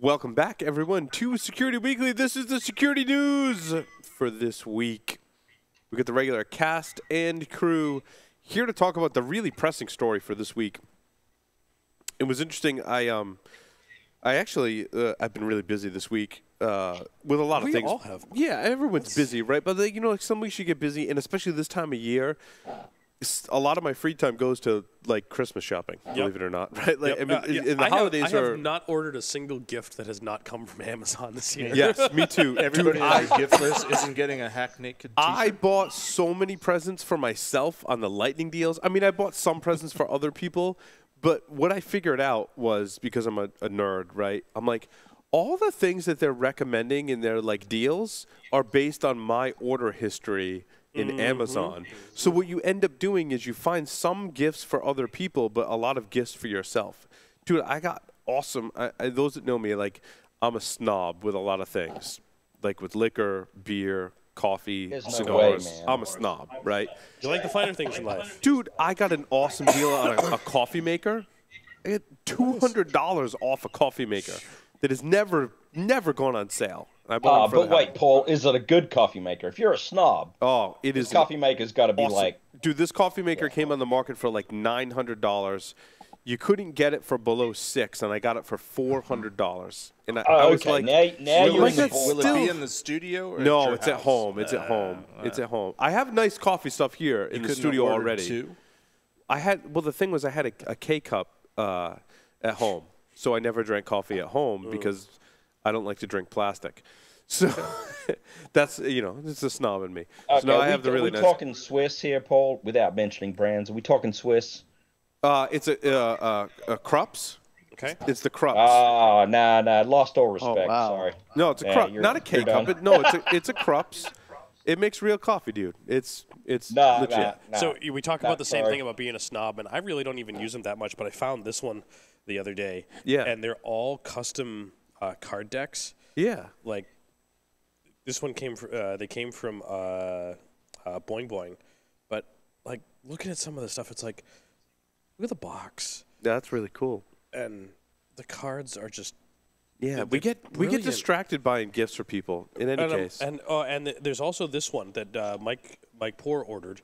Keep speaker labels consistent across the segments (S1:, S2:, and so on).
S1: Welcome back, everyone, to Security Weekly. This is the security news for this week. We got the regular cast and crew here to talk about the really pressing story for this week. It was interesting. I um, I actually uh, I've been really busy this week uh, with a lot
S2: We
S1: of things.
S2: all have.
S1: Yeah, everyone's busy, right? But like, you know, like some weeks you get busy, and especially this time of year, a lot of my free time goes to like Christmas shopping. Believe it or not, right? Like, I mean,
S2: Uh, yeah,
S1: and the
S2: I have-
S1: holidays
S2: I
S1: are.
S2: have not ordered a single gift that has not come from Amazon this year.
S1: Yes, me too.
S3: Everybody on the gift list isn't getting a hack naked t-shirt.
S1: I bought so many presents for myself on the lightning deals. I mean, I bought some presents for other people, but what I figured out was because I'm a, a nerd, right? I'm like, all the things that they're recommending in their like deals are based on my order history in mm-hmm. Amazon. So what you end up doing is you find some gifts for other people, but a lot of gifts for yourself. Dude, I got awesome. I, I, those that know me, like, I'm a snob with a lot of things, like with liquor, beer, coffee,
S4: There's no
S1: cigars.
S4: way.
S1: I'm a snob, right?
S2: You like the finer things in life.
S1: Dude, I got an awesome deal on a, a coffee maker. I got two hundred dollars off a coffee maker that has never, never gone on sale. I bought
S4: Uh,
S1: it for
S4: but
S1: the
S4: wait. Paul, is it a good coffee maker? If you're a snob,
S1: Oh, it is
S4: this coffee maker's got to be
S1: awesome.
S4: like
S1: dude. This coffee maker came on the market for like nine hundred dollars. You couldn't get it for below six, and I got it for four hundred dollars. And I, I
S4: Oh,
S1: was
S4: okay.
S1: like,
S4: now, now
S1: Will
S4: you're
S1: it-
S4: in the.
S3: Will
S1: still-
S3: it be in the studio? Or
S1: no,
S3: at your
S1: it's at home. It's at home. It's at home. I have nice coffee stuff here in the
S3: Couldn't
S1: studio
S3: have ordered
S1: already.
S3: Two?
S1: I had well, the thing was, I had a, a K cup uh, at home, so I never drank coffee at home because I don't like to drink plastic. So that's you know, it's a snob in me.
S4: Okay,
S1: so now I have the really
S4: we
S1: nice.
S4: talking Swiss here, Paul, without mentioning brands? Are we talking Swiss?
S1: Uh, it's a uh, uh, a Krups.
S2: Okay.
S1: It's the Krups.
S4: Ah, nah, nah, lost all respect.
S5: Oh, wow.
S4: Sorry.
S1: no, it's a
S4: yeah,
S1: Krupp, not a K cup.
S4: done.
S1: It, no, it's a it's a Krups. It makes real coffee, dude. It's it's
S4: Nah,
S1: legit.
S4: nah, nah.
S2: So we talk
S4: Nah,
S2: about the same
S4: sorry.
S2: thing about being a snob, and I really don't even use them that much. But I found this one the other day.
S1: Yeah.
S2: And they're all custom uh, card decks.
S1: Yeah.
S2: Like this one came from. Uh, they came from uh, uh, Boing Boing, but like looking at some of the stuff, it's like look at the box,
S1: That's really cool.
S2: and the cards are just
S1: Yeah, we get we get distracted buying gifts for people. In any
S2: and, um,
S1: case,
S2: and uh, and th- there's also this one that uh, Mike Mike Poor ordered,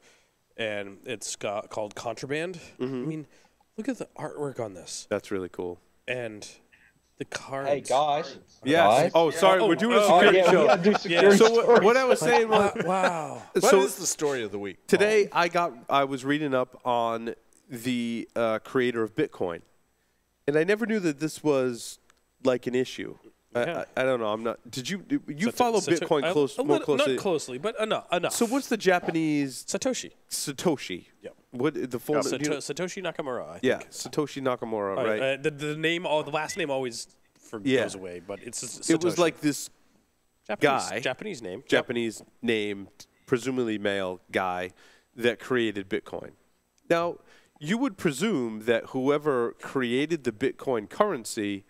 S2: and it's got, called Contraband.
S1: Mm-hmm.
S2: I mean, look at the artwork on this
S1: that's really cool.
S2: and the cards.
S4: Hey, guys.
S1: Yes.
S4: Guys?
S1: Oh, sorry,
S2: Oh,
S1: we're doing a
S2: oh,
S4: Oh,
S1: security
S4: yeah,
S1: show.
S4: gotta do security
S1: So what, what I was saying was,
S2: Wow.
S3: What
S1: so
S3: is the story of the week?
S1: today I got I was reading up on the uh, creator of Bitcoin, and I never knew that this was like an issue.
S2: Yeah.
S1: I, I, I don't know. I'm not. Did you do you
S2: Sato-
S1: follow
S2: Sato-
S1: Bitcoin
S2: I-
S1: close
S2: a
S1: more closely?
S2: Not closely, but enough. enough.
S1: So what's the Japanese
S2: Satoshi?
S1: Satoshi?
S2: Yep.
S1: What the full?
S2: Sato-
S1: you know-
S2: Satoshi Nakamura. I
S1: yeah,
S2: think.
S1: Satoshi Nakamura,
S2: Uh,
S1: right?
S2: uh, the, the name, all the last name always for,
S1: Yeah.
S2: goes away, but it's Satoshi.
S1: it was like this
S2: Japanese,
S1: guy-
S2: Japanese name. Yep.
S1: Japanese name, presumably male guy that created Bitcoin. Now, you would presume that whoever created the Bitcoin currency,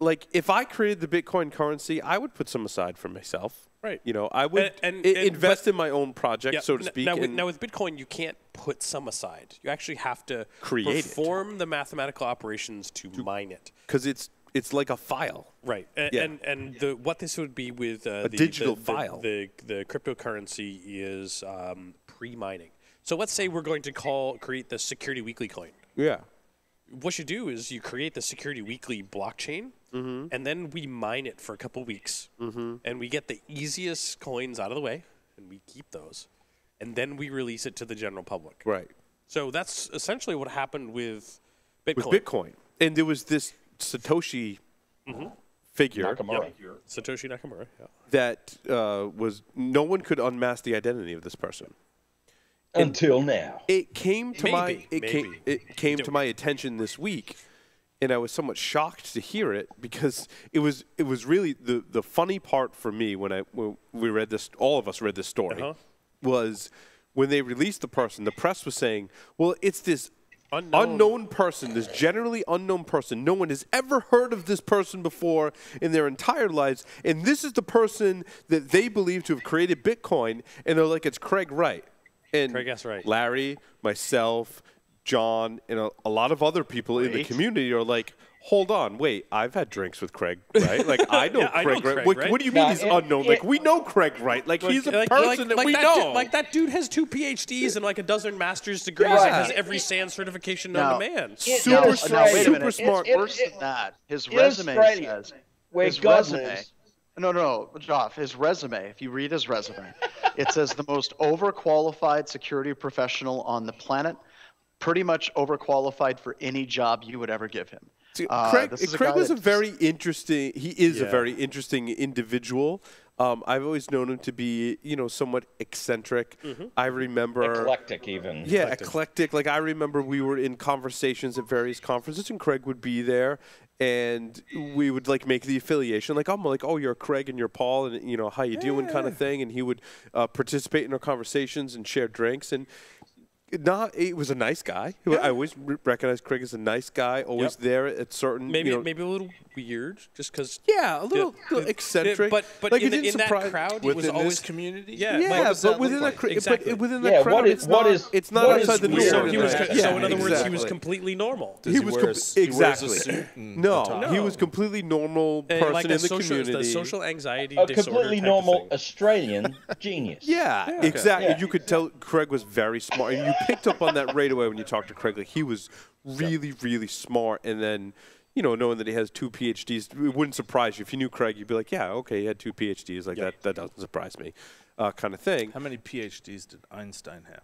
S1: like if I created the Bitcoin currency, I would put some aside for myself.
S2: Right.
S1: You know, I would
S2: And- and-
S1: i-
S2: and-
S1: invest in my own project,
S2: Yeah,
S1: so to
S2: n-
S1: speak.
S2: Now, with,
S1: and-
S2: now with Bitcoin, you can't put some aside. You actually have to
S1: Create it.
S2: perform the mathematical operations to, mine it.
S1: because it's it's like a file.
S2: Right, and
S1: Yeah.
S2: and, and the what this would be with uh,
S1: A
S2: the,
S1: digital
S2: the, the-
S1: file.
S2: The, the cryptocurrency is um, pre-mining. So let's say we're going to call create the Security Weekly coin.
S1: Yeah.
S2: What you do is you create the Security Weekly blockchain,
S1: Mm-hmm.
S2: and then we mine it for a couple weeks, and we get the easiest coins out of the way, and we keep those, and then we release it to the general public.
S1: Right.
S2: So that's essentially what happened with Bitcoin.
S1: With
S2: Bitcoin.
S1: Bitcoin, and there was this Satoshi figure.
S4: Nakamura.
S2: Satoshi Nakamura. Yeah.
S1: that uh, was no one could unmask the identity of this person.
S4: Until now.
S1: It came to my
S2: Maybe,
S1: it came it came to my attention this week, and I was somewhat shocked to hear it because it was it was really the the funny part for me when I when we read this all of us read this story
S2: Uh-huh.
S1: was when they released the person the press was saying well it's this
S2: Unknown.
S1: unknown person, this generally unknown person. No one has ever heard of this person before in their entire lives. And this is the person that they believe to have created Bitcoin. And they're like, it's Craig Wright. And
S2: Craig S. Wright.
S1: Larry, myself, John, and a, a lot of other people in the community are like, hold on, wait, I've had drinks with Craig, right? Like I know
S2: Yeah, I know
S1: Craig, Wright.
S2: Craig
S1: What,
S2: Wright.
S1: what do you mean
S4: Nah,
S1: he's
S4: it-
S1: unknown?
S4: it-
S1: like we know Craig right? Like, he's a
S2: Like-
S1: person
S2: like-
S1: that
S2: like
S1: we
S2: that
S1: know.
S2: Dude, like that dude has two PhDs and like a dozen master's degrees
S4: Right.
S2: and has every SANS certification known
S5: Now-
S2: to man.
S4: It-
S1: super
S4: no,
S5: no,
S1: smart,
S5: wait a
S1: super
S5: minute.
S1: smart.
S4: It-
S5: Worse
S4: it-
S5: than that, his resume
S4: Australia,
S5: says
S4: where
S5: his
S4: God
S5: resume.
S4: lives.
S5: No, no, no, Joff. His resume. If you read his resume, it says the most overqualified security professional on the planet, pretty much overqualified for any job you would ever give him.
S1: See,
S5: Uh,
S1: Craig,
S5: this is a guy
S1: was a very interesting. He is a very interesting individual. Um, I've always known him to be, you know, somewhat eccentric. I remember
S4: Eclectic, even.
S1: Yeah, eclectic. Like I remember we were in conversations at various conferences, and Craig would be there, and we would like make the affiliation. Like I'm like, oh, you're Craig and you're Paul, and you know how you doing, kind of thing. And he would uh, participate in our conversations and share drinks and. Not, he was a nice guy. I always re- recognized Craig as a nice guy. Always
S2: Yep.
S1: there at certain.
S2: Maybe
S1: you know,
S2: maybe a little weird, just because.
S1: yeah, a little, little eccentric.
S2: But but
S1: like,
S2: in,
S1: it
S2: the,
S1: didn't
S2: in that crowd, it was
S3: Within
S2: always
S3: this community?
S2: Yeah,
S1: Yeah,
S2: What
S3: does
S1: but within
S3: look
S1: that,
S3: like?
S1: cra-
S2: Exactly.
S1: but within that
S4: Yeah,
S1: crowd,
S4: what is-
S1: it's
S4: what
S1: not.
S4: is-
S1: it's not
S4: what is
S1: outside the
S4: weird
S1: norm.
S2: So he was
S3: Yeah,
S2: so in other words he was completely normal.
S3: Does
S1: he
S3: he
S1: was
S3: wear a
S1: com-
S3: he wears a
S1: exactly.
S3: suit and
S1: No, he was completely normal person in
S2: the
S1: the community.
S2: the social anxiety
S4: A
S2: disorder
S4: completely
S2: type
S4: normal
S2: Of thing.
S4: Australian genius.
S1: Yeah, exactly. You could tell Craig was very smart, you picked up on that right away when you talked to Craig. Like he was really, really smart, and then. You know, knowing that he has two PhDs, it wouldn't surprise you. If you knew Craig, you'd be like, "Yeah, okay, he had two PhDs. Like that, that doesn't surprise me," uh, kind of thing.
S3: How many PhDs did Einstein have?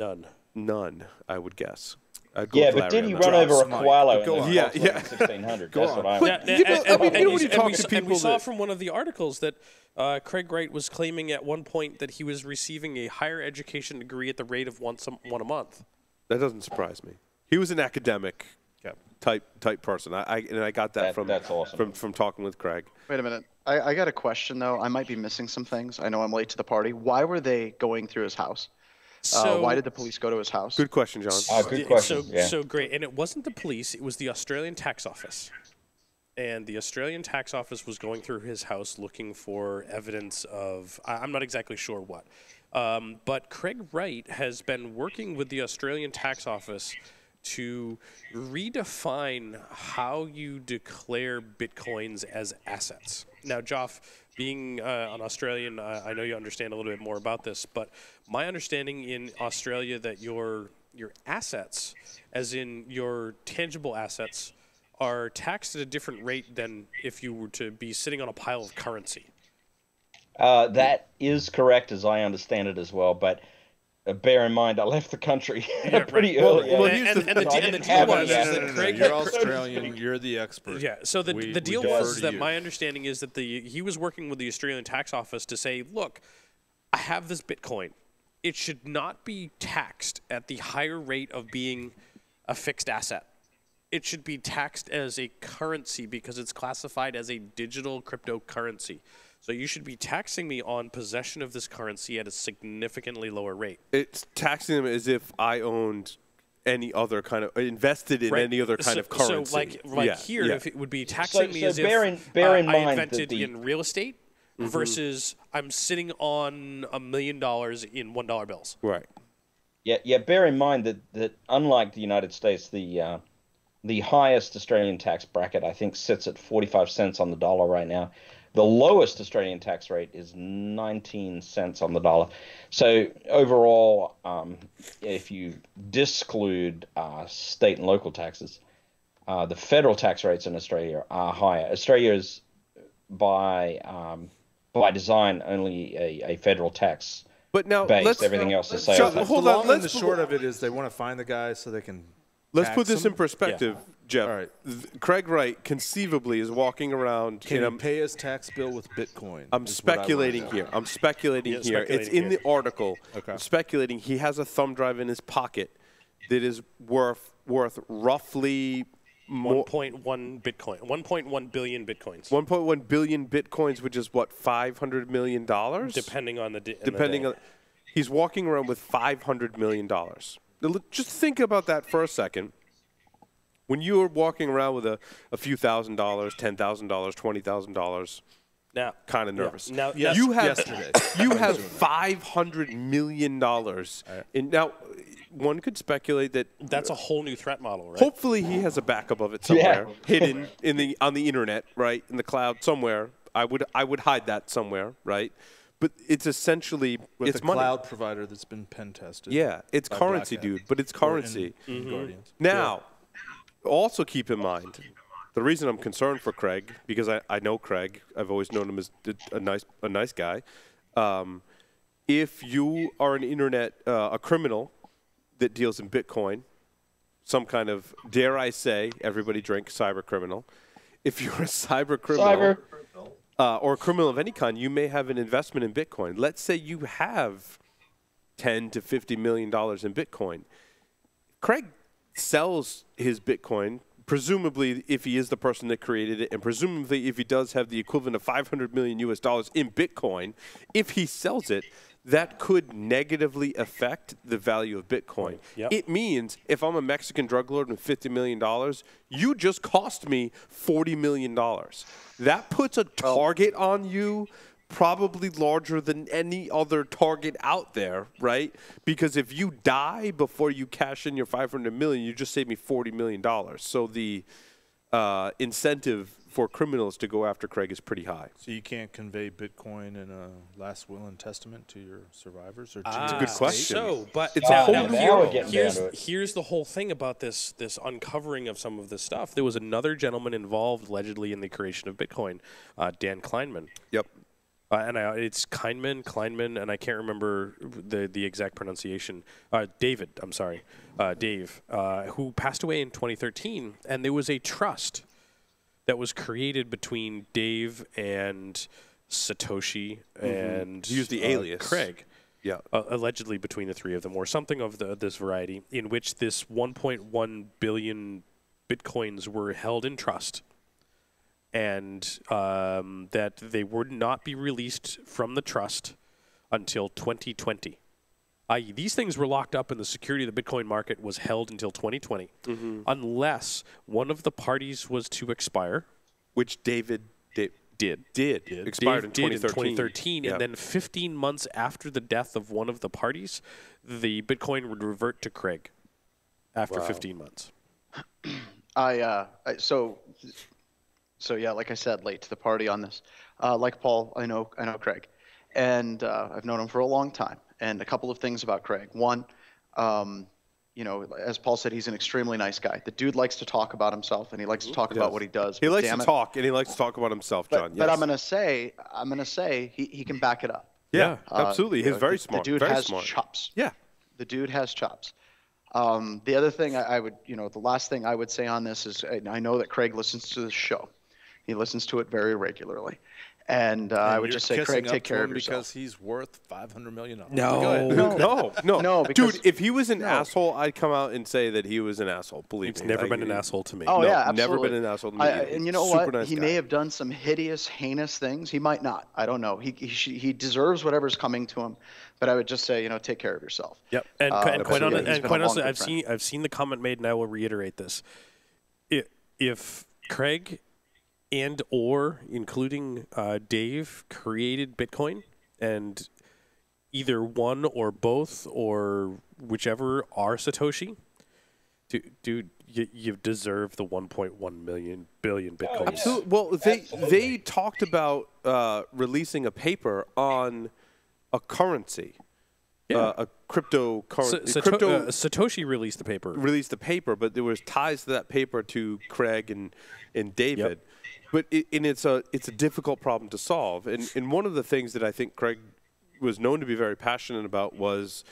S2: None.
S1: None, I would guess. I'd
S4: Yeah, but did he run over a
S3: Smite.
S4: koala
S3: Go
S4: in
S3: on.
S4: a
S1: Yeah, yeah.
S4: 1600?
S3: Go
S4: That's
S3: on.
S4: what I
S1: But-
S4: want.
S1: Yeah, but, I mean, you know when you
S2: and
S1: talk
S2: we
S1: to
S2: saw- and we saw
S1: that-
S2: from one of the articles that uh, Craig Wright was claiming at one point that he was receiving a higher education degree at the rate of once a, one a month.
S1: That doesn't surprise me. He was an academic type type person. I, I and I got that,
S4: That-
S1: from
S4: that's awesome.
S1: from from talking with Craig.
S5: Wait a minute. I, I got a question though. I might be missing some things. I know I'm late to the party. Why were they going through his house?
S2: So
S5: uh, why did the police go to his house?
S1: Good question, John.
S4: Ah, good question.
S2: So,
S4: yeah.
S2: so great. And it wasn't the police, it was the Australian tax office. And the Australian tax office was going through his house looking for evidence of, I- I'm not exactly sure what. Um, but Craig Wright has been working with the Australian tax office to redefine how you declare bitcoins as assets. Now, Joff, being uh, an Australian, uh, I know you understand a little bit more about this, but my understanding in Australia that your your assets, as in your tangible assets, are taxed at a different rate than if you were to be sitting on a pile of currency.
S4: Uh, that is correct, as I understand it as well. But Uh, bear in mind, I left the country pretty
S2: right.
S4: early.
S1: well,
S4: on.
S1: here's
S2: and,
S1: the-
S2: and, the, and the deal
S4: have
S2: was
S4: any
S2: is that. Craig
S3: You're Australian. You're the expert.
S2: Yeah. So the
S3: We-
S2: the deal was that
S3: you.
S2: my understanding is that the he was working with the Australian tax office to say, look, I have this Bitcoin. It should not be taxed at the higher rate of being a fixed asset. It should be taxed as a currency because it's classified as a digital cryptocurrency. So you should be taxing me on possession of this currency at a significantly lower rate.
S1: It's taxing them as if I owned any other kind of invested in
S2: Right.
S1: any other kind
S2: so,
S1: of currency.
S2: So like like
S1: Yeah,
S2: here,
S1: yeah.
S2: if it would be taxing me
S4: so
S2: as
S4: bear
S2: if
S4: in- bear
S2: uh,
S4: in
S2: I
S4: mind that
S2: invented
S4: the-
S2: in real estate
S1: Mm-hmm.
S2: versus I'm sitting on a million dollars in one dollar bills.
S1: right.
S4: Yeah, yeah. Bear in mind that, that unlike the United States, the uh, the highest Australian tax bracket I think sits at forty five cents on the dollar right now. The lowest Australian tax rate is nineteen cents on the dollar. So overall, um, if you disclude uh, state and local taxes, uh, the federal tax rates in Australia are higher. Australia is by um, by design only a, a federal tax
S1: But now
S4: base.
S1: let's
S4: Everything else is
S1: Shut-
S4: sales.
S3: The
S4: tax.
S1: hold
S3: long
S1: on,
S3: and the
S1: let's-
S3: short of it is they want to find the guy so they can.
S1: let's
S3: tax
S1: put this
S3: him.
S1: in perspective, Jeff.
S3: All right.
S1: Th- Craig Wright conceivably is walking around.
S3: Can
S1: in
S3: he pay his tax bill with Bitcoin?
S1: I'm
S3: is what I wanna
S1: speculating here. I'm speculating
S2: Yeah,
S1: here. it's in
S2: here.
S1: the article.
S3: Okay.
S1: I'm speculating he has a thumb drive in his pocket that is worth worth roughly
S2: One
S1: more,
S2: point one Bitcoin, one point one billion Bitcoins,
S1: 1.1 billion bitcoins, which is what 500 million dollars,
S2: depending on the di-
S1: depending
S2: the
S1: on. He's walking around with 500 million dollars. Just think about that for a second. When you are walking around with a, a few thousand dollars, ten thousand dollars, twenty thousand dollars,
S2: Now-
S1: kind of
S2: yeah.
S1: nervous.
S2: Now-
S3: Yes,
S1: you have
S3: yesterday.
S1: you have five hundred million dollars, and now one could speculate that
S2: That's a whole new threat model, right?
S1: hopefully he has a backup of it somewhere, hidden in the on the internet, right in the cloud somewhere. I would I would hide that somewhere, right? But it's essentially
S3: With
S1: it's
S3: a
S1: money.
S3: cloud provider that's been pen tested.
S1: Yeah, it's currency,
S3: Black
S1: dude. But it's currency.
S3: in
S2: Mm-hmm.
S3: Guardians.
S1: Now, also keep in mind, the reason I'm concerned for Craig because I, I know Craig. I've always known him as a nice a nice guy. Um, if you are an internet uh, a criminal that deals in Bitcoin, some kind of dare I say, everybody drink cyber criminal. If you're a cyber criminal
S4: Cyber.
S1: uh, or a criminal of any kind, you may have an investment in Bitcoin. Let's say you have ten to fifty million dollars in Bitcoin. Craig sells his Bitcoin, presumably if he is the person that created it, and presumably if he does have the equivalent of 500 million US dollars in Bitcoin, if he sells it, that could negatively affect the value of Bitcoin.
S2: Yep.
S1: It means if I'm a Mexican drug lord with $50 million, you just cost me $40 million. That puts a target on you probably larger than any other target out there, right? Because if you die before you cash in your 500 million, you just saved me 40 million dollars. So the uh, incentive for criminals to go after Craig is pretty high.
S3: So you can't convey Bitcoin in a last will and testament to your survivors or to
S2: Ah,
S3: your
S1: good question.
S2: So, but
S1: It's a
S2: now-
S1: whole
S2: now
S1: new
S2: here-
S4: world.
S2: Here's
S4: down to it.
S2: here's the whole thing about this this uncovering of some of this stuff. There was another gentleman involved allegedly in the creation of Bitcoin, uh, Dan Kleinman.
S1: Yep.
S2: Uh, and I, it's Kleinman, Kleinman, and I can't remember the the exact pronunciation. Uh, David, I'm sorry, uh, Dave, uh, who passed away in 2013, and there was a trust that was created between Dave and Satoshi and
S1: He used the
S2: uh,
S1: alias.
S2: Craig
S1: Yeah.
S2: uh, allegedly between the three of them, or something of the, this variety, in which this 1.1 billion bitcoins were held in trust, and um, that they would not be released from the trust until 2020. I.e., these things were locked up, and the security of the Bitcoin market was held until 2020, unless one of the parties was to expire.
S1: Which David did.
S2: Did
S1: Did. Expired
S2: Dave
S1: in
S2: did
S1: 2013.
S2: 2013,
S1: Yeah.
S2: and then 15 months after the death of one of the parties, the Bitcoin would revert to Craig after 15 months.
S5: I, uh, I so so yeah, like I said, late to the party on this. Uh, like Paul, I know I know Craig, and uh, I've known him for a long time. And a couple of things about Craig. One, um, you know, as Paul said, he's an extremely nice guy. The dude likes to talk about himself, and he likes to talk about what he does.
S1: He likes to
S5: it-
S1: talk, and he likes to talk about himself,
S5: But,
S1: John.
S5: but
S1: yes.
S5: I'm gonna say, I'm gonna say he, he can back it up.
S1: yeah,
S5: Uh,
S1: absolutely. He's
S5: know,
S1: very
S5: the-
S1: smart.
S5: The dude
S1: very
S5: has
S1: smart.
S5: chops.
S1: Yeah.
S5: The dude has chops. Um, the other thing I, I would, you know, the last thing I would say on this is I, I know that Craig listens to the show. He listens to it very regularly. And, uh, I would just say, Craig, take care of yourself.
S3: because he's worth 500 million dollars.
S2: No.
S5: No.
S1: No, no,
S5: No, because-
S1: dude. If he was an asshole, I'd come out and say that he was an asshole. Believe me.
S2: He's
S1: me,
S2: never
S1: Like,
S2: been an asshole to me.
S5: Oh
S1: No,
S5: yeah,
S1: never been an asshole to me
S5: I- and you know
S1: Super
S5: what?
S1: nice
S5: he
S1: guy.
S5: may have done some hideous, heinous things. He might not. I don't know. He he, he deserves whatever's coming to him. But I would just say, you know, take care of yourself.
S2: Yep. And,
S5: Uh,
S2: and quite,
S5: so,
S2: hon-
S5: yeah,
S2: and quite honestly, I've
S5: friend.
S2: seen I've seen the comment made, and I will reiterate this. I- If Craig and or including uh, Dave created Bitcoin, and either one or both or whichever are Satoshi, dude, dude you, you deserve the 1.1 million billion bitcoins.
S1: Absolutely. Well, they they talked about uh, releasing a paper on a currency, uh, a cryptocurrency.
S2: Sa- Sato-
S1: crypto
S2: uh, Satoshi released the paper.
S1: released the paper, but there was ties to that paper to Craig and and David. But it, and it's a it's a difficult problem to solve. And and one of the things that I think Craig was known to be very passionate about was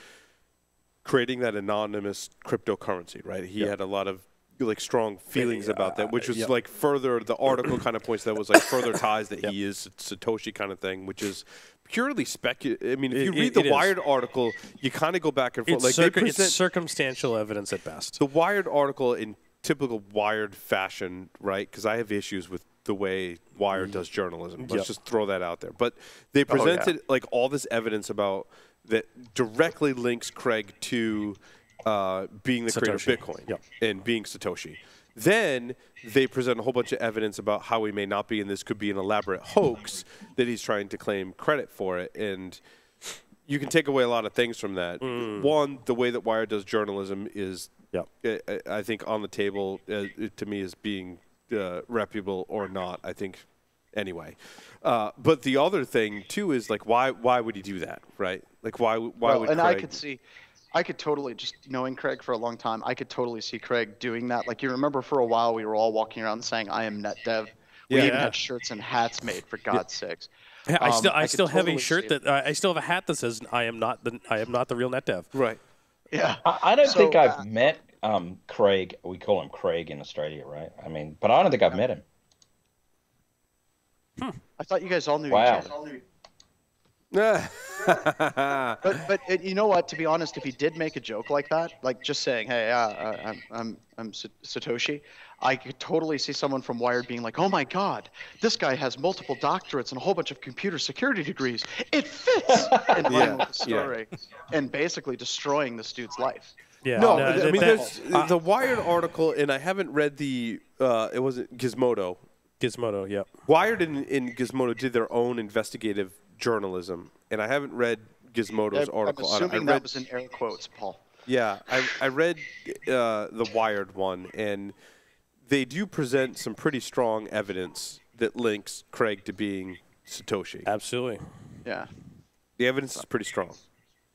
S1: creating that anonymous cryptocurrency. Right? He had a lot of like strong feelings about that, uh, which was
S2: Yep.
S1: like further the article kind of points that was like further ties that he is Satoshi kind of thing, which is purely speculative. I mean, if
S2: It-
S1: you
S2: it-
S1: read the
S2: it is.
S1: Wired article, you kind of go back and forth.
S2: It's,
S1: Like
S2: circ- it's circumstantial evidence at best.
S1: the Wired article in typical Wired fashion, right? Because I have issues with the way Wired does journalism. Let's.
S2: Yep.
S1: just throw that out there. But they
S5: Oh, yeah.
S1: presented like all this evidence about that directly links Craig to uh, being the
S2: Satoshi.
S1: creator of Bitcoin
S2: Yep.
S1: and being Satoshi. Then they present a whole bunch of evidence about how he may not be, and this could be an elaborate hoax that he's trying to claim credit for it. And you can take away a lot of things from that. One, the way that Wired does journalism is,
S2: Yep.
S1: I- I, I think, on the table uh, to me as being uh, reputable or not. I think, anyway. Uh, but the other thing too is like, why why would he do that, right? Like, why why
S5: well,
S1: would
S5: and I could see, I could totally just knowing Craig for a long time. I could totally see Craig doing that. Like you remember, for a while we were all walking around saying, "I am net dev." We
S1: Yeah.
S5: even had shirts and hats made for God's sakes.
S2: Yeah, I
S5: Um,
S2: still I,
S5: I could
S2: still have
S5: totally
S2: a shirt that uh, I still have a hat that says I am not the I am not the real NetDev.
S1: right?
S5: Yeah.
S4: I, I don't
S5: So,
S4: think I've
S5: uh,
S4: met um, Craig. We call him Craig in Australia, right? I mean, but I don't think I've met him.
S5: I thought you guys all knew
S4: Wow.
S5: each other.
S1: yeah,
S5: But but it, you know what? To be honest, if he did make a joke like that, like just saying, "Hey, uh, I'm I'm I'm Satoshi," I could totally see someone from Wired being like, "Oh my God, this guy has multiple doctorates and a whole bunch of computer security degrees. It fits." And running with the
S1: yeah.
S5: story, and basically destroying this dude's life.
S2: Yeah.
S1: no,
S2: no,
S1: I mean,
S2: that-
S1: there's the Wired article, and I haven't read the. Uh, it wasn't Gizmodo.
S2: Gizmodo. Yep.
S1: Wired and, and Gizmodo did their own investigative journalism, and I haven't read Gizmodo's
S5: I'm
S1: article on it. I
S5: assuming
S1: read,
S5: that was in air quotes, Paul.
S1: yeah, I, I read uh, the Wired one, and they do present some pretty strong evidence that links Craig to being Satoshi.
S2: Absolutely.
S5: Yeah.
S1: The evidence is pretty strong,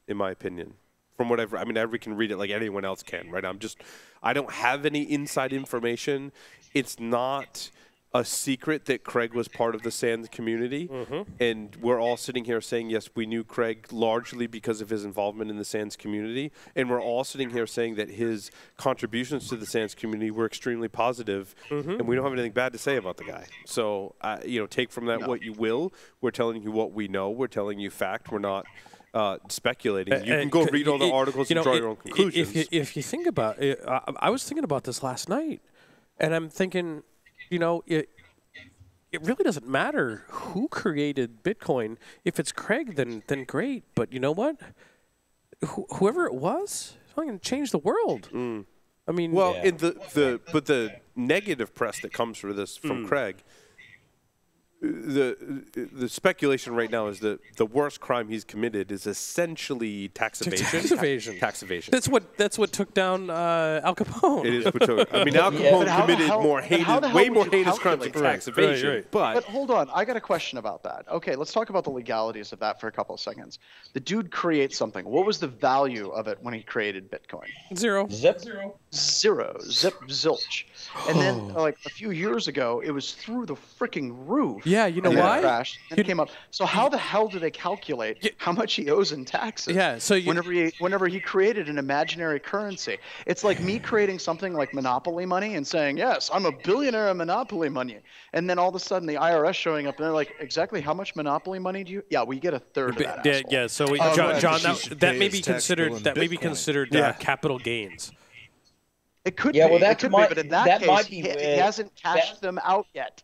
S1: in my opinion. From whatever, I mean, everyone can read it like anyone else can, right? I'm just, I don't have any inside information. It's not a secret that Craig was part of the SANS community, and we're all sitting here saying yes, we knew Craig largely because of his involvement in the SANS community, and we're all sitting here saying that his contributions to the SANS community were extremely positive, and we don't have anything bad to say about the guy. So, uh, you know, take from that what you will. We're telling you what we know. We're telling you fact. We're not uh, speculating. You can go read all the articles
S2: you
S1: and draw
S2: it-
S1: your own conclusions.
S2: If you, if you think about it, I, I was thinking about this last night, and I'm thinking, you know, it it really doesn't matter who created Bitcoin. If it's Craig, then then great. But you know what? Wh- whoever it was, it's not going to change the world. I mean,
S1: Mm. Well,
S4: Yeah.
S1: in the, the but the negative press that comes for this from Craig, the the speculation right now is that the worst crime he's committed is essentially tax evasion.
S2: tax evasion.
S1: Tax evasion.
S2: That's what that's what took down uh, Al Capone.
S1: it is. what took- I mean, Al
S4: Yeah.
S1: Capone
S5: But how the
S1: committed
S5: hell-
S1: more
S5: but how the
S1: heinous,
S5: hell
S1: way more
S5: you
S1: heinous crimes than tax
S2: that? Right,
S1: evasion.
S2: right.
S1: But,
S5: But hold on, I got a question about that. Okay, let's talk about the legalities of that for a couple of seconds. The dude creates something. What was the value of it when he created Bitcoin?
S2: Zero.
S4: Zip.
S5: Zero, zip, zilch. And then, like a few years ago, it was through the freaking roof.
S2: Yeah, you know
S5: and then
S2: why?
S5: It crashed. Then it came up. So how the hell do they calculate how much he owes in taxes?
S2: Yeah, so you-
S5: whenever he whenever he created an imaginary currency, it's like me creating something like Monopoly money and saying, "Yes, I'm a billionaire in Monopoly money," and then all of a sudden the IRS showing up and they're like, "Exactly how much Monopoly money do you?" Yeah, we get a third of that.
S2: yeah, yeah. So we,
S5: Oh,
S2: John,
S5: right.
S2: John that, that may be considered
S3: in
S2: that may be
S3: Bitcoin.
S2: considered
S1: Yeah.
S2: uh, capital gains.
S5: It could
S4: Yeah,
S5: be.
S4: well, that
S5: could
S4: might-
S5: be, but in that,
S4: that
S5: case,
S4: might be
S5: he, he hasn't cashed
S4: that-
S5: them out yet.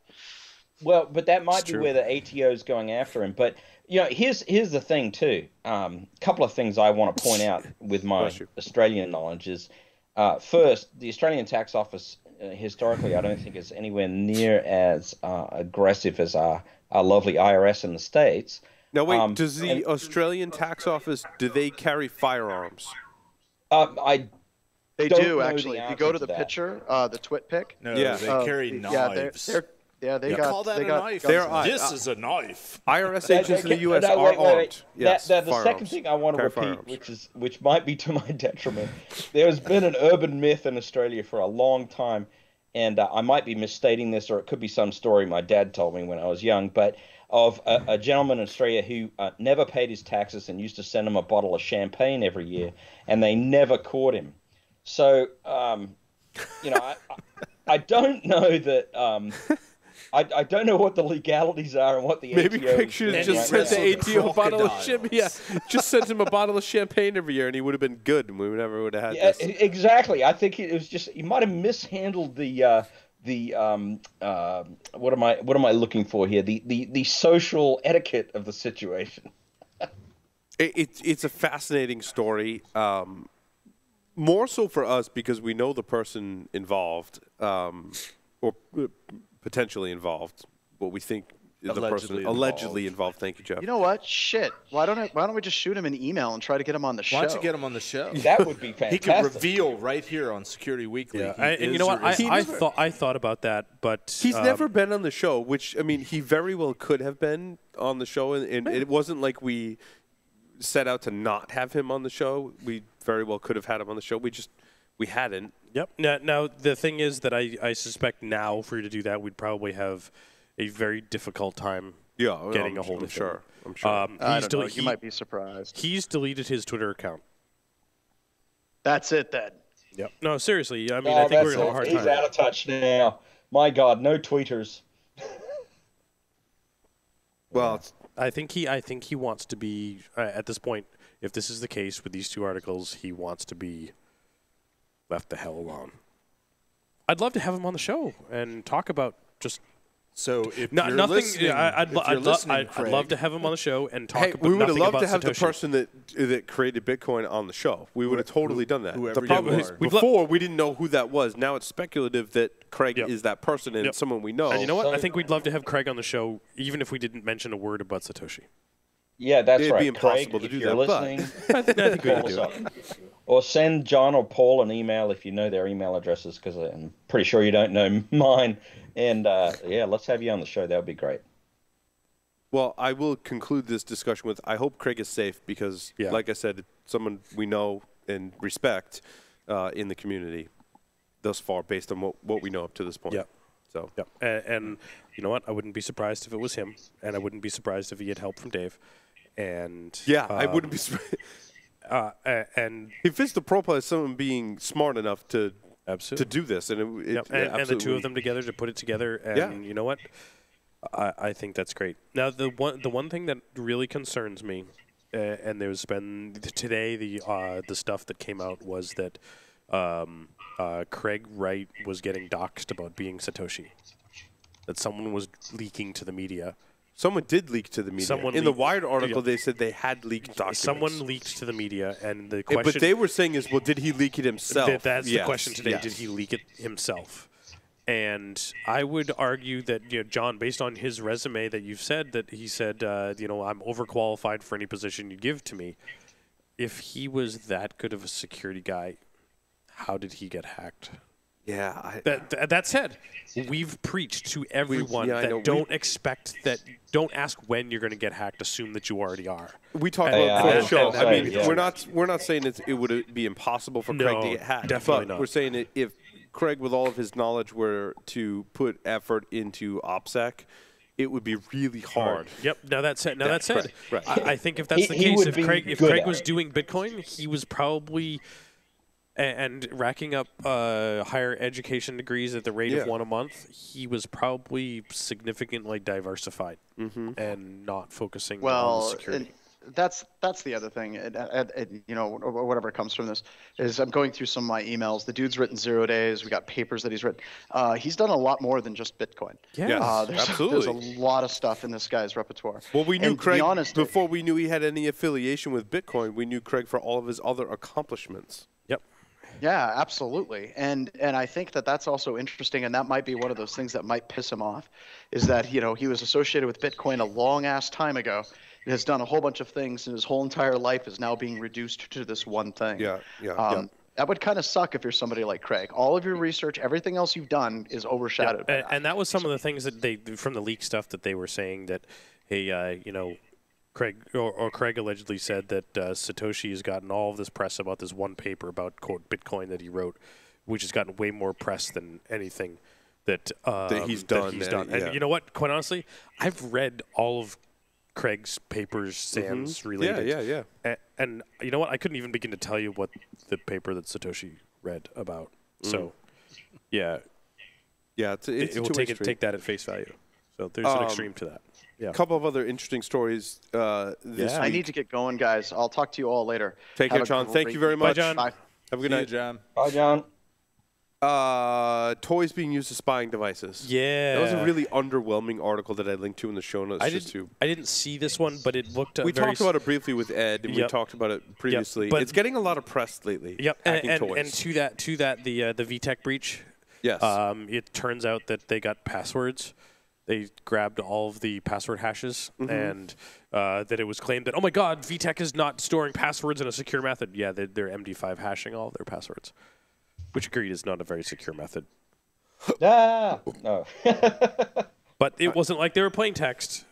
S4: Well, but that might
S2: It's
S4: be
S2: true.
S4: where the ATO is going after him. But you know, here's here's the thing too. A um, couple of things I want to point out with my Australian knowledge is, uh, first, the Australian Tax Office uh, historically, I don't think is anywhere near as uh, aggressive as our our lovely IRS in the states.
S1: now wait,
S4: Um,
S1: does the
S4: and-
S1: Australian tax office do they carry firearms?
S4: Uh, I
S5: They
S4: Don't
S5: do
S4: the
S5: actually. If you go to
S4: to
S5: the
S4: that.
S5: picture, uh, the twit pic.
S3: No,
S1: Yeah.
S3: they
S5: uh,
S3: carry
S5: Yeah, they're,
S3: knives.
S5: they're yeah they
S3: you
S5: got
S3: call that
S5: they
S3: a
S5: got
S3: knife?
S5: guns
S1: They're
S5: in
S1: I-
S3: this is a knife.
S1: IRS
S4: That-
S1: agents in the U.S.
S4: no,
S1: are
S4: wait, wait, wait.
S1: armed. Yes,
S4: that, that the second
S1: firearms.
S4: thing I want to repeat,
S1: firearms.
S4: which is which might be to my detriment, there has been an urban myth in Australia for a long time, and uh, I might be misstating this, or it could be some story my dad told me when I was young, but of a, a gentleman in Australia who uh, never paid his taxes and used to send him a bottle of champagne every year, and they never caught him. So, um, you know, I, I, I don't know that. Um, I, I don't know what the legalities are and what the
S1: Maybe
S4: ATO
S1: Craig
S4: is
S1: should have just
S4: right
S1: sent
S4: now.
S1: the ATO a bottle of champagne. Yeah, just sent him a bottle of champagne every year, and he would have been good, and we never would have had
S4: Yeah,
S1: this.
S4: exactly. I think it was just you might have mishandled the uh, the um, uh, what am I what am I looking for here? The the the social etiquette of the situation.
S1: It, it's it's a fascinating story. Um, more so for us because we know the person involved, um, or potentially involved. What we think is the person
S3: Allegedly
S1: allegedly involved. Thank you, Jeff.
S5: You know what? Shit. Why don't I, Why don't we just shoot him an email and try to get him on the show?
S3: Why don't you get him on the show?
S4: That would be fantastic.
S3: He could reveal right here on Security Weekly.
S2: Yeah, I, and you know what? I. I thought I thought about that, but
S1: He's
S2: um,
S1: never been on the show, which I mean, he very well could have been on the show, and, and it wasn't like we set out to not have him on the show. We very well could have had him on the show. We just we hadn't.
S2: Yep. Now, now the thing is that I, I suspect now for you to do that, we'd probably have a very difficult time
S1: Yeah,
S2: getting
S1: I'm,
S2: a hold
S1: I'm
S2: of
S1: sure.
S2: him.
S1: I'm sure.
S2: Um,
S5: I
S2: he's
S5: don't know.
S2: del-
S5: You
S2: he-
S5: might be surprised.
S2: He's deleted his Twitter account.
S5: That's it then.
S2: Yep. No, seriously. I mean,
S4: Oh,
S2: I think we're
S4: that's
S2: a
S4: it.
S2: hard
S4: He's
S2: time.
S4: out of touch now. My God, no tweeters.
S1: well, it's,
S2: I think he I think he wants to be uh, at this point. If this is the case with these two articles, he wants to be left the hell alone. I'd love to have him on the show and talk about just
S3: So if
S2: no,
S3: you're
S2: nothing.
S3: listening,
S2: I, I'd,
S3: if you're
S2: I'd,
S3: listening,
S2: I'd, I'd love to have him on the show and talk
S1: hey,
S2: about
S1: we would have loved to have the person that that created Bitcoin on the show. We would have totally done that.
S3: whoever
S1: The
S3: you
S1: problem
S3: are.
S1: is before we didn't know who that was. Now it's speculative that Craig
S2: Yep.
S1: is that person and
S2: Yep.
S1: someone we know.
S2: And you know what? I think we'd love to have Craig on the show, even if we didn't mention a word about Satoshi.
S4: Yeah, that's
S1: It'd
S4: right.
S1: be impossible
S4: Craig,
S1: to
S4: if
S1: do
S4: you're
S1: that, but-
S4: listening,
S2: I think, I think we
S4: call
S2: could do it.
S4: Or send John or Paul an email if you know their email addresses, because I'm pretty sure you don't know mine. And uh, yeah, let's have you on the show. That would be great.
S1: Well, I will conclude this discussion with I hope Craig is safe because,
S2: Yeah.
S1: like I said, someone we know and respect uh, in the community thus far, based on what, what we know up to this point.
S2: Yep.
S1: So
S2: Yep. And, and you know what? I wouldn't be surprised if it was him, and I wouldn't be surprised if he had help from Dave. And
S1: yeah, I
S2: um,
S1: wouldn't be. surprised.
S2: Uh, and
S1: he fits the profile of someone being smart enough to
S2: absolutely.
S1: to do this, and it, it
S2: Yep, and, and the two of them together to put it together, and
S1: Yeah.
S2: you know what? I, I think that's great. Now the one the one thing that really concerns me, uh, and there's been today the uh, the stuff that came out was that um, uh, Craig Wright was getting doxxed about being Satoshi, that someone was leaking to the media.
S1: Someone did leak to the media.
S2: Someone
S1: in the
S2: leaked-
S1: Wired article, they said they had leaked documents.
S2: Someone leaked to the media, and the question
S1: but they were saying is, well, did he leak it himself?
S2: That, that's the question today.
S1: yes.
S2: Did he leak it himself? And I would argue that you know, John, based on his resume, that you've said that he said, uh, you know, I'm overqualified for any position you give to me. If he was that good of a security guy, how did he get hacked?
S1: Yeah, I,
S2: That that, that said, we've preached to everyone
S1: yeah,
S2: that don't expect that. Don't ask when you're going to get hacked. Assume that you already are.
S1: we talked about it before the show. I mean,
S4: yeah.
S1: we're not we're not saying it's, it would be impossible for Craig
S2: No,
S1: to get hacked.
S2: definitely
S1: but
S2: not.
S1: We're saying that if Craig, with all of his knowledge, were to put effort into OPSEC, it would be really hard.
S2: Yep. Now that said, now that
S1: That's
S2: said,
S1: correct, right.
S2: I, I think if that's
S4: He-
S2: the case, if Craig if Craig was
S4: it.
S2: doing Bitcoin, he was probably a- and racking up uh, higher education degrees at the rate
S1: Yeah.
S2: of one a month. He was probably significantly diversified and not focusing on
S5: Well,
S2: the security.
S5: and that's that's the other thing. And, and, and, you know, wh- whatever comes from this is I'm going through some of my emails. The dude's written zero days. We got papers that he's written. Uh, he's done a lot more than just Bitcoin.
S2: Yeah.
S5: Uh, there's,
S1: absolutely.
S5: there's a lot of stuff in this guy's repertoire.
S1: Well, we knew
S5: And to be
S1: Craig
S5: honest,
S1: before we knew he had any affiliation with Bitcoin. We knew Craig for all of his other accomplishments.
S2: Yep.
S5: Yeah, absolutely. And and I think that that's also interesting, and that might be one of those things that might piss him off, is that you know he was associated with Bitcoin a long ass time ago, and has done a whole bunch of things, and his whole entire life is now being reduced to this one thing.
S1: Yeah, yeah,
S5: Um,
S1: yeah.
S5: That would kind of suck if you're somebody like Craig. All of your research, everything else you've done, is overshadowed. by
S2: and,
S5: that.
S2: and that was some of the things that they from the leak stuff that they were saying that hey uh, you know Craig or, or Craig allegedly said that uh, Satoshi has gotten all of this press about this one paper about quote Bitcoin that he wrote, which has gotten way more press than anything that um,
S1: he's done,
S2: he's
S1: uh,
S2: done. And
S1: yeah.
S2: you know what? Quite honestly, I've read all of Craig's papers, SANS related.
S1: Mm-hmm. Yeah, yeah, yeah.
S2: And, and you know what? I couldn't even begin to tell you what the paper that Satoshi read about. So, yeah,
S1: Yeah, it's,
S2: it,
S1: it's
S2: it
S1: a
S2: will take it, take that at face value. So there's
S1: Um,
S2: an extreme to that. Yeah.
S1: A couple of other interesting stories uh, this
S2: Yeah.
S5: I need to get going, guys. I'll talk to you all later.
S1: Take
S5: Have
S1: care, John. Thank you very
S5: week.
S1: much.
S2: John.
S5: Bye.
S1: Have a good
S3: See you,
S1: night.
S3: John.
S4: Bye, John.
S1: Uh, toys being used as spying devices.
S2: Yeah,
S1: That was a really underwhelming article that I linked to in the show notes.
S2: I didn't.
S1: to
S2: I didn't see this one, but it looked. Uh,
S1: we talked about it briefly with Ed, and we talked about it previously.
S2: but-
S1: it's getting a lot of press lately.
S2: Yep, and, and,
S1: toys.
S2: and to that, to that, the uh, the VTech breach.
S1: yes,
S2: Um, it turns out that they got passwords. They grabbed all of the password hashes,
S1: Mm-hmm.
S2: and uh, that it was claimed that oh my God, VTech is not storing passwords in a secure method. Yeah, they're, they're MD5 hashing all of their passwords, which agreed is not a very secure method.
S4: Ah, no.
S2: But it wasn't like they were plain text.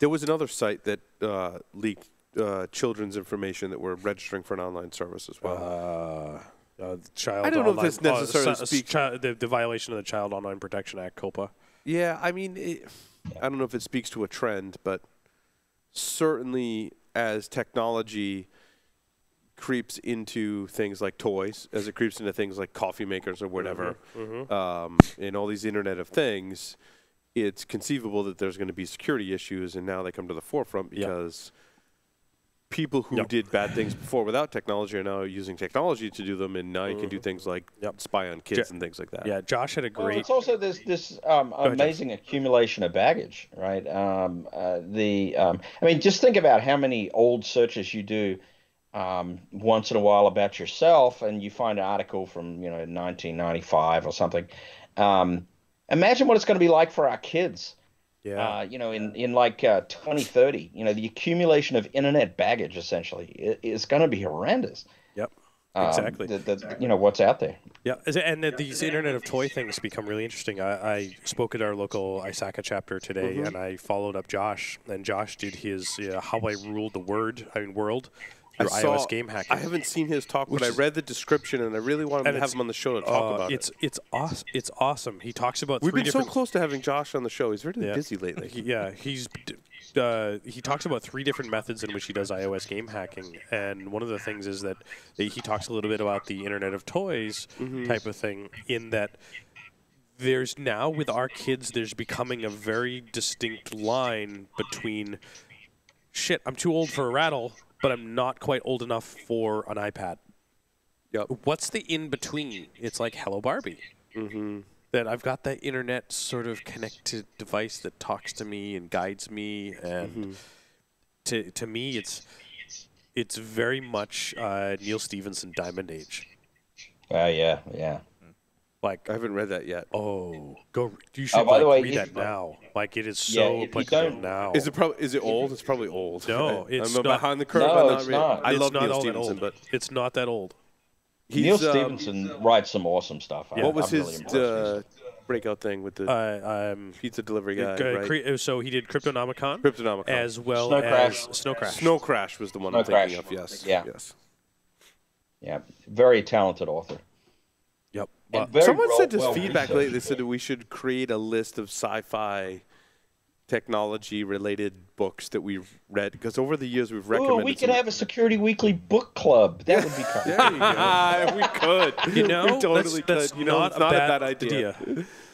S1: there was another site that uh, leaked uh, children's information that were registering for an online service as well.
S2: Uh, uh, the child
S1: I don't know if this necessarily
S2: uh, s-
S1: speak-
S2: the, the violation of the Child Online Protection Act, COPA.
S1: Yeah, I mean, it, I don't know if it speaks to a trend, but certainly as technology creeps into things like toys, as it creeps into things like coffee makers or whatever, Um, and all these Internet of Things, it's conceivable that there's going to be security issues, and now they come to the forefront
S2: Yep.
S1: Because people who
S2: Yep.
S1: did bad things before without technology are now using technology to do them, and now you can do things like
S2: Yep.
S1: spy on kids
S2: Ja-
S1: and things like that.
S2: Yeah, Josh had a
S4: Well,
S2: great.
S4: it's also this this um,
S2: ahead,
S4: amazing accumulation of baggage, right? Um, uh, the um, I mean, just think about how many old searches you do um, once in a while about yourself, and you find an article from you know 1995 or something. Um, imagine what it's going to be like for our kids.
S2: Yeah.
S4: Uh, you know, in in like uh, 2030, you know, the accumulation of internet baggage essentially is going to be horrendous.
S2: yep.
S4: Um,
S2: Exactly.
S4: the, the, you know what's out there.
S2: Yeah, and that these Internet of Toy things become really interesting. I, I spoke at our local ISACA chapter today, and I followed up Josh, and Josh did his uh, "How I Ruled the Word," I mean world,
S1: I
S2: iOS
S1: saw-
S2: game hacking.
S1: I haven't seen his talk,
S2: Which
S1: but I read the description, and I really wanted to have him on the show to talk
S2: Uh,
S1: about
S2: it's
S1: it.
S2: it's awesome. It's awesome. He talks about
S1: We've been so close to having Josh on the show. He's really
S2: Yeah.
S1: busy lately.
S2: He- yeah, he's d- uh, he talks about three different methods in which he does iOS game hacking, and one of the things is that he talks a little bit about the Internet of Toys
S1: Mm-hmm.
S2: type of thing. In that there's now with our kids, there's becoming a very distinct line between shit. I'm too old for a rattle, but I'm not quite old enough for an iPad.
S1: Yep.
S2: What's the in between? It's like Hello Barbie. Mm-hmm. That I've got that internet sort of connected device that talks to me and guides me, and to to me, it's it's very much uh, Neal Stephenson Diamond Age.
S4: Oh yeah, yeah.
S2: Like,
S1: I haven't read that yet.
S2: oh, go! You should
S4: by
S2: like,
S4: the way,
S2: read
S4: if-
S2: that now. Like, it is so
S4: if you
S2: applicable
S4: don't-
S2: now.
S1: Is it probably is it old? It's probably old.
S2: No, it's
S1: I'm
S2: not.
S1: behind the curve.
S4: No,
S1: I'm not
S4: it's
S1: really-
S4: not.
S1: I
S2: it's
S1: love
S2: not
S1: Neal
S2: Stephenson, old.
S1: but
S2: it's not that old.
S1: he's,
S4: Neal
S1: um,
S4: Stephenson writes some awesome stuff. I-
S1: What was
S4: I'm
S1: his
S4: impressed.
S1: uh, breakout thing with the
S2: Uh, um,
S1: pizza delivery guy?
S2: uh,
S1: right?
S2: cre- so he did Cryptonomicon,
S1: Cryptonomicon.
S2: as well
S4: Snow
S2: as
S4: Crash.
S2: Snow Crash.
S1: Snow Crash was the one
S4: Snow
S1: I'm thinking
S4: Crash.
S1: of. Yes.
S4: Yeah.
S1: Yes.
S4: yeah, very talented author.
S2: Yep. But-
S1: Someone
S4: well-
S1: sent us
S4: well
S1: feedback
S4: researched.
S1: lately. They said that we should create a list of sci-fi technology-related books that we've read because over the years we've
S4: Ooh,
S1: recommended.
S4: we could
S1: some-
S4: have a Security Weekly book club. That would be cool.
S1: There you go. we could.
S2: You know,
S1: we totally
S2: that's
S1: could. You know,
S2: not
S1: it's
S2: a
S1: not
S2: bad
S1: a bad idea.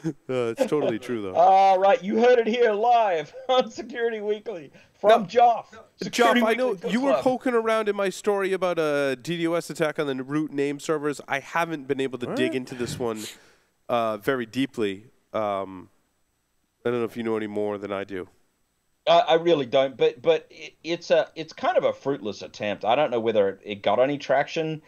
S1: Uh, it's totally true though.
S4: All right, you heard it here live on Security Weekly from Joff.
S1: Joff,
S4: Security
S1: I know
S4: Book
S1: you were poking around in my story about a DDoS attack on the root name servers. I haven't been able to dig into this one uh, very deeply. Um, I don't know if you know any more than I do.
S4: I, I really don't, but but it, it's a it's kind of a fruitless attempt. I don't know whether it, it got any traction,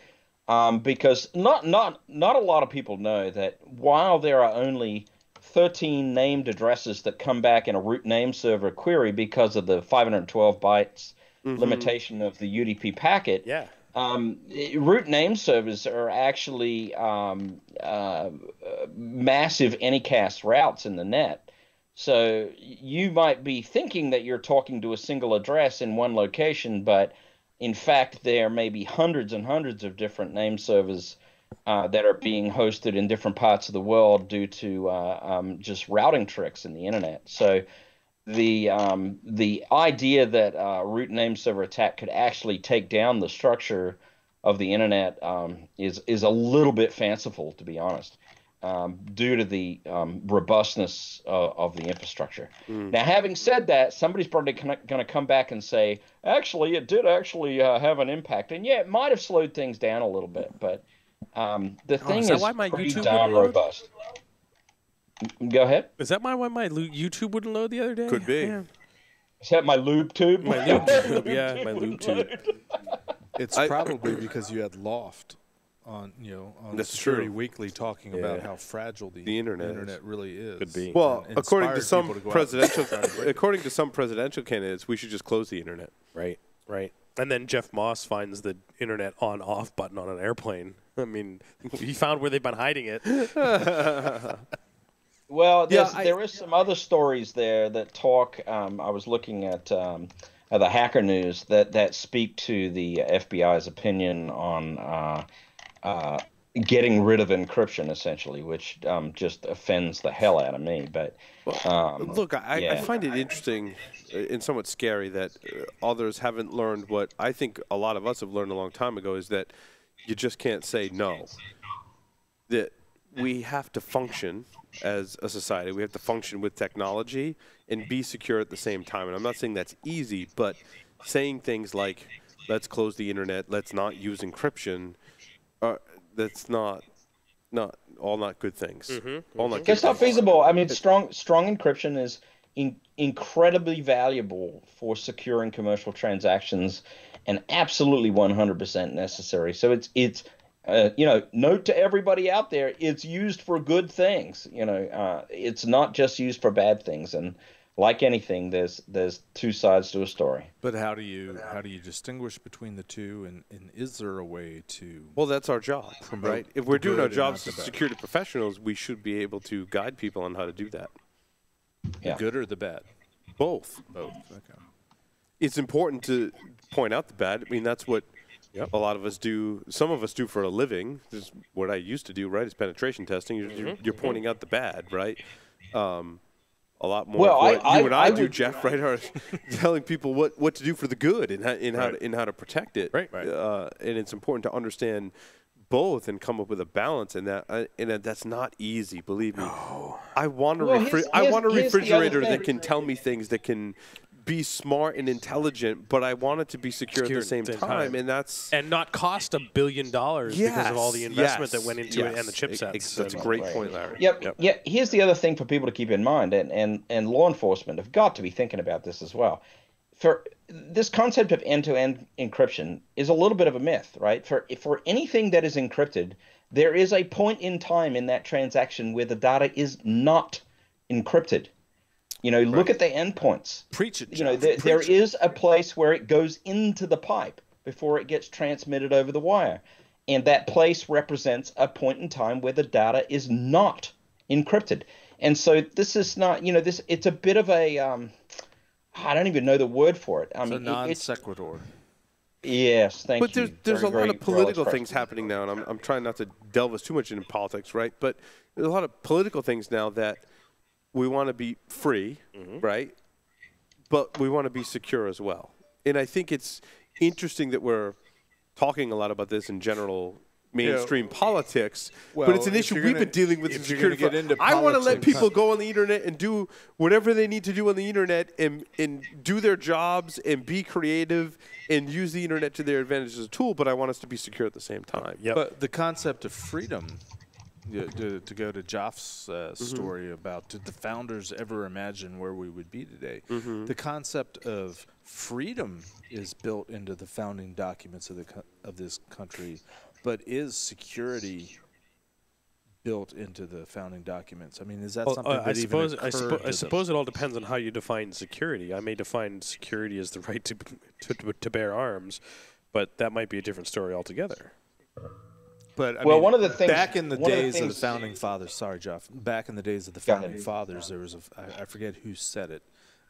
S4: um, because not not not a lot of people know that while there are only 13 named addresses that come back in a root name server query because of the 512 bytes limitation of the UDP packet.
S2: yeah.
S4: um, root name servers are actually um, uh, massive anycast routes in the net. So you might be thinking that you're talking to a single address in one location, but in fact, there may be hundreds and hundreds of different name servers uh, that are being hosted in different parts of the world due to uh, um, just routing tricks in the internet. So the um, the idea that uh, root name server attack could actually take down the structure of the internet um, is is a little bit fanciful, to be honest, um, due to the um, robustness uh, of the infrastructure. Now, having said that, somebody's probably going to come back and say, actually, it did actually uh, have an impact, and yeah, it might have slowed things down a little bit, but Um, the
S2: Oh,
S4: thing
S2: is
S4: is,
S2: why my
S4: pretty
S2: YouTube
S4: darn robust. Go ahead.
S2: Is that my why my YouTube wouldn't load the other day?
S1: Could be.
S2: Yeah.
S4: Is that my lube tube?
S2: My lube tube, yeah, my lube tube.
S3: It's probably because you had Loft on, you know, on
S1: That's
S3: Security
S1: true.
S3: Weekly talking about how fragile the,
S1: The internet is.
S3: really is.
S2: Could be.
S1: Well, according to some
S3: to go out and
S1: presidential,
S3: to
S1: according to some presidential candidates, we should just close the internet.
S2: Right, right. And then Jeff Moss finds the internet on off button on an airplane. I mean, he found where they've been hiding it.
S4: Well,
S1: Yeah,
S4: there's,
S1: I-
S4: there is some other stories there that talk. Um, I was looking at um, uh, the Hacker News that that speak to the FBI's opinion on uh, uh, getting rid of encryption, essentially, which um, just offends the hell out of me. But um,
S1: Look, I, I find it interesting and somewhat scary that uh, others haven't learned what I think a lot of us have learned a long time ago is that you just can't say no. That we have to function as a society. We have to function with technology and be secure at the same time. And I'm not saying that's easy, but saying things like "let's close the internet," "let's not use encryption," uh, that's not not all not good things. All not good
S4: It's not
S1: things.
S4: feasible. I mean, strong strong encryption is in, incredibly valuable for securing commercial transactions, and absolutely 100% necessary. So it's it's uh, you know note to everybody out there, it's used for good things. You know, uh, it's not just used for bad things. And like anything, there's there's two sides to a story.
S3: But how do you how do you distinguish between the two, and, and is there a way to?
S1: Well, that's our job,
S3: Promote
S1: right? If we're doing our
S3: good
S1: jobs as security professionals, we should be able to guide people on how to do that.
S4: Yeah.
S3: The good or the bad?
S1: Both.
S3: Both. Okay.
S1: It's important to point out the bad. I mean, that's what a lot of us do. Some of us do for a living. This is what I used to do, right? Is penetration testing. You're, you're, you're pointing out the bad, right? Um, a lot more.
S4: Well,
S1: of what
S4: I-
S1: you and
S4: I-
S1: I,
S4: I
S1: do,
S4: would-
S1: Jeff, right? Are telling people what, what to do for the good and how, and how
S3: Right.
S1: to, and how to protect it.
S2: Right.
S3: Right.
S1: Uh, and it's important to understand both and come up with a balance in that. Uh, and that's not easy. Believe me. I want a
S4: Well,
S1: refri-
S4: here's-
S1: I want a
S4: here's the other
S1: refrigerator that can tell me things that can be smart and intelligent, but I want it to be secure,
S2: Secure
S1: at the same,
S2: same
S1: time,
S2: time.
S1: and that's
S2: And not cost a billion dollars because of all the investment
S1: yes,
S2: that went into it and the
S1: yes.
S2: chipsets.
S1: Ex- That's a great
S4: Right.
S1: point, Larry.
S4: Yep. Yeah. Here's the other thing for people to keep in mind, and, and, and law enforcement have got to be thinking about this as well. For this concept of end-to-end encryption is a little bit of a myth, right? For for anything that is encrypted, there is a point in time in that transaction where the data is not encrypted. You know, look at the endpoints.
S3: Preach it.
S4: You know,
S3: Jeff,
S4: there, there
S3: preach it.
S4: is a place where it goes into the pipe before it gets transmitted over the wire. And that place represents a point in time where the data is not encrypted. And so this is not, you know, this it's a bit of a um I don't even know the word for it. I
S3: It's a
S4: mean, it-
S3: non
S4: it's
S3: sequitur.
S4: yes, thank
S1: But
S4: you.
S1: But there's there's
S4: Very,
S1: a lot of political things happening now, and I'm I'm trying not to delve us too much into politics, right? But there's a lot of political things now that we want to be free, mm-hmm. right? But we want to be secure as well. And I think it's interesting that we're talking a lot about this in general mainstream politics, but it's an issue
S3: you're
S1: we've
S3: gonna-
S1: been dealing with in
S3: if you're gonna
S1: security.
S3: get into
S1: I want to let people go on the internet and do whatever they need to do on the internet and and do their jobs and be creative and use the internet to their advantage as a tool. But I want us to be secure at the same time.
S2: Yep.
S3: But the concept of freedom, yeah, to, to go to Joff's uh,
S1: Mm-hmm.
S3: story about did the founders ever imagine where we would be today?
S1: Mm-hmm.
S3: The concept of freedom is built into the founding documents of the co- of this country, but is security built into the founding documents? I mean, is that
S2: Well,
S3: something
S2: uh,
S3: that
S2: I
S3: even
S2: suppose I, suppo- I suppose it all depends on how you define security. I may define security as the right to to, to, to bear arms, but that might be a different story altogether.
S3: But I
S4: Well,
S3: mean,
S4: one of the things-
S3: back in the
S4: one of the
S3: days of the founding fathers. Sorry, Jeff. Back in the days of the founding fathers, there was a I, I forget who said it,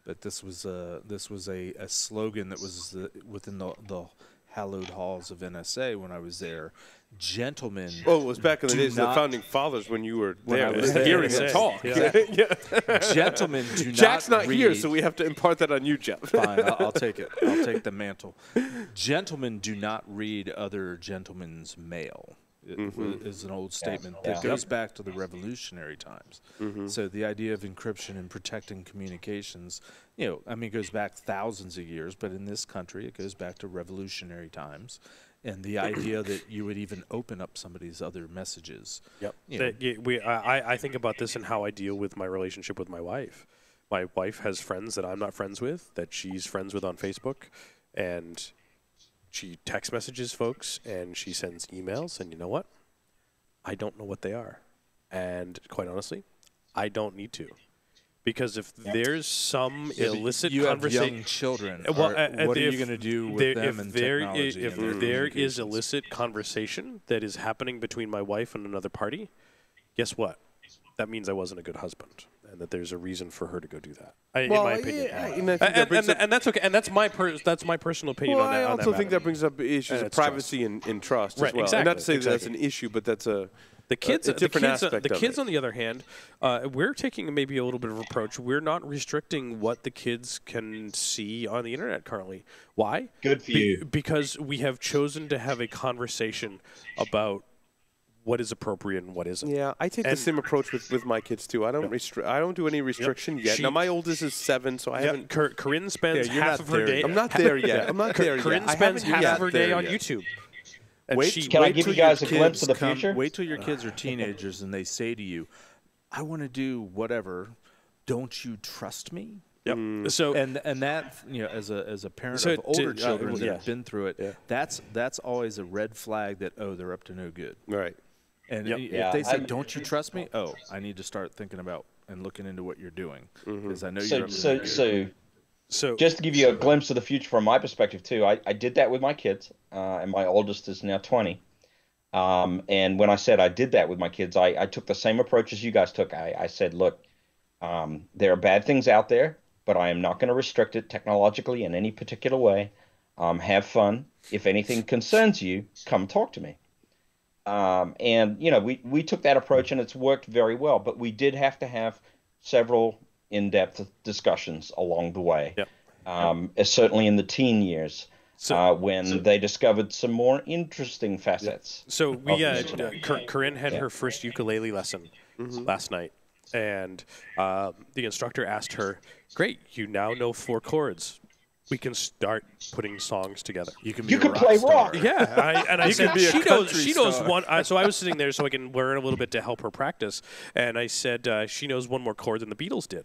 S3: but this was a this was a, a slogan that was the, within the the hallowed halls of NSA when I was there. Gentlemen,
S1: Oh, it was back in the days of the founding fathers when you were
S3: When I
S1: there,
S3: was there,
S1: hearing
S2: yeah.
S1: them talk.
S2: Yeah.
S3: gentlemen, do not
S1: Jack's
S3: not
S1: not here, so we have to impart that on you, Jeff.
S3: Fine, I'll, I'll take it. I'll take the mantle. Gentlemen do not read other gentlemen's mail. It
S1: Mm-hmm.
S3: is an old statement
S4: Yeah.
S3: that goes back to the revolutionary times.
S1: Mm-hmm.
S3: So the idea of encryption and protecting communications, you know, I mean, it goes back thousands of years, but in this country, it goes back to revolutionary times. and the idea that you would even open up somebody's other messages.
S2: Yep.
S3: You know,
S2: That- yeah, we, I, I- I think about this and how I deal with my relationship with my wife. My wife has friends that I'm not friends with, that she's friends with on Facebook, and she text messages folks and she sends emails. And you know what? I don't know what they are. And quite honestly, I don't need to. Because if there's some illicit
S3: you have
S2: conversation.
S3: young children.
S2: Well,
S3: Are-
S2: uh, uh,
S3: what are you going to do with
S2: there,
S3: them
S2: if
S3: and
S2: there i-
S3: technology?
S2: if there is illicit conversation that is happening between my wife and another party, guess what? That means I wasn't a good husband, and that there's a reason for her to go do that. I,
S1: Well,
S2: in my
S1: yeah,
S2: opinion,
S1: and
S2: and,
S1: that
S2: and, and, that's okay, and that's my per, that's my personal opinion
S1: Well,
S2: on
S1: I
S2: that. on
S1: also
S2: that
S1: think
S2: matter.
S1: that brings up issues of
S2: it's trust.
S1: privacy and, and trust
S2: Right,
S1: as well. and not to
S2: exactly,
S1: say that that's an issue, but that's a
S2: The kids,
S1: a
S2: the
S1: different
S2: kids,
S1: aspect
S2: the
S1: of
S2: kids
S1: it.
S2: on the other hand, uh, we're taking maybe a little bit of approach. We're not restricting what the kids can see on the internet currently. Why?
S4: Good for you.
S2: Because we have chosen to have a conversation about what is appropriate and what isn't.
S1: Yeah, I take the same approach with, with my kids too. I don't restri- I don't do any restriction yet.
S2: She-
S1: now my oldest is seven, so I
S2: Yeah,
S1: haven't.
S2: Cor- Corinne spends
S3: Yeah, you're
S2: half
S3: not
S2: of her
S3: there
S2: day.
S3: yet.
S1: I'm not there yet. I'm not
S2: Cor-
S1: there
S2: Corinne
S1: yet. I
S2: spends half of her day on
S1: yet.
S2: YouTube. And
S3: Wait,
S2: she,
S4: Can I
S3: wait
S4: give
S3: till
S4: you guys
S3: your
S4: a glimpse of
S3: kids
S4: the
S3: come-
S4: future?
S3: Wait till your kids are teenagers and they say to you, "I want to do whatever. Don't you trust me?"
S2: Yep. So
S3: and and that you know as a as a parent
S2: So
S3: of older
S2: to- uh,
S3: children
S2: well,
S3: that
S2: yeah.
S3: have been through it,
S1: Yeah.
S3: that's that's always a red flag that oh they're up to no good.
S1: Right.
S3: And
S2: Yep.
S3: if
S4: Yeah,
S3: they say,
S4: I'm-
S3: "Don't you trust me?" Oh, I need to start thinking about and looking into what you're doing because I know you're
S4: So,
S3: up to no
S4: so, so
S2: so
S4: just to give you a glimpse of the future from my perspective too, I, I did that with my kids, uh, and my oldest is now 20. Um, and when I said I did that with my kids, I, I took the same approach as you guys took. I, I said, look, um, there are bad things out there, but I am not going to restrict it technologically in any particular way. Um, have fun. If anything concerns you, come talk to me. Um, and you know, we we took that approach, and it's worked very well. But we did have to have several in-depth discussions along the way.
S2: Yep.
S4: Um, uh, certainly in the teen years,
S2: So-
S4: uh, when they discovered some more interesting facets.
S2: So we,
S4: of
S2: uh. Cor- Corinne had her first ukulele lesson last night, and um, the instructor asked her, "Great, you now know four chords. We can start putting songs together."
S3: you can be
S4: You
S3: a
S4: can
S3: rock
S4: play
S3: star.
S4: rock.
S2: Yeah, I, and I said
S3: could
S2: she knows.
S3: country
S2: She knows one. I, so I was sitting there so I can learn a little bit to help her practice, and I said uh, she knows one more chord than the Beatles did,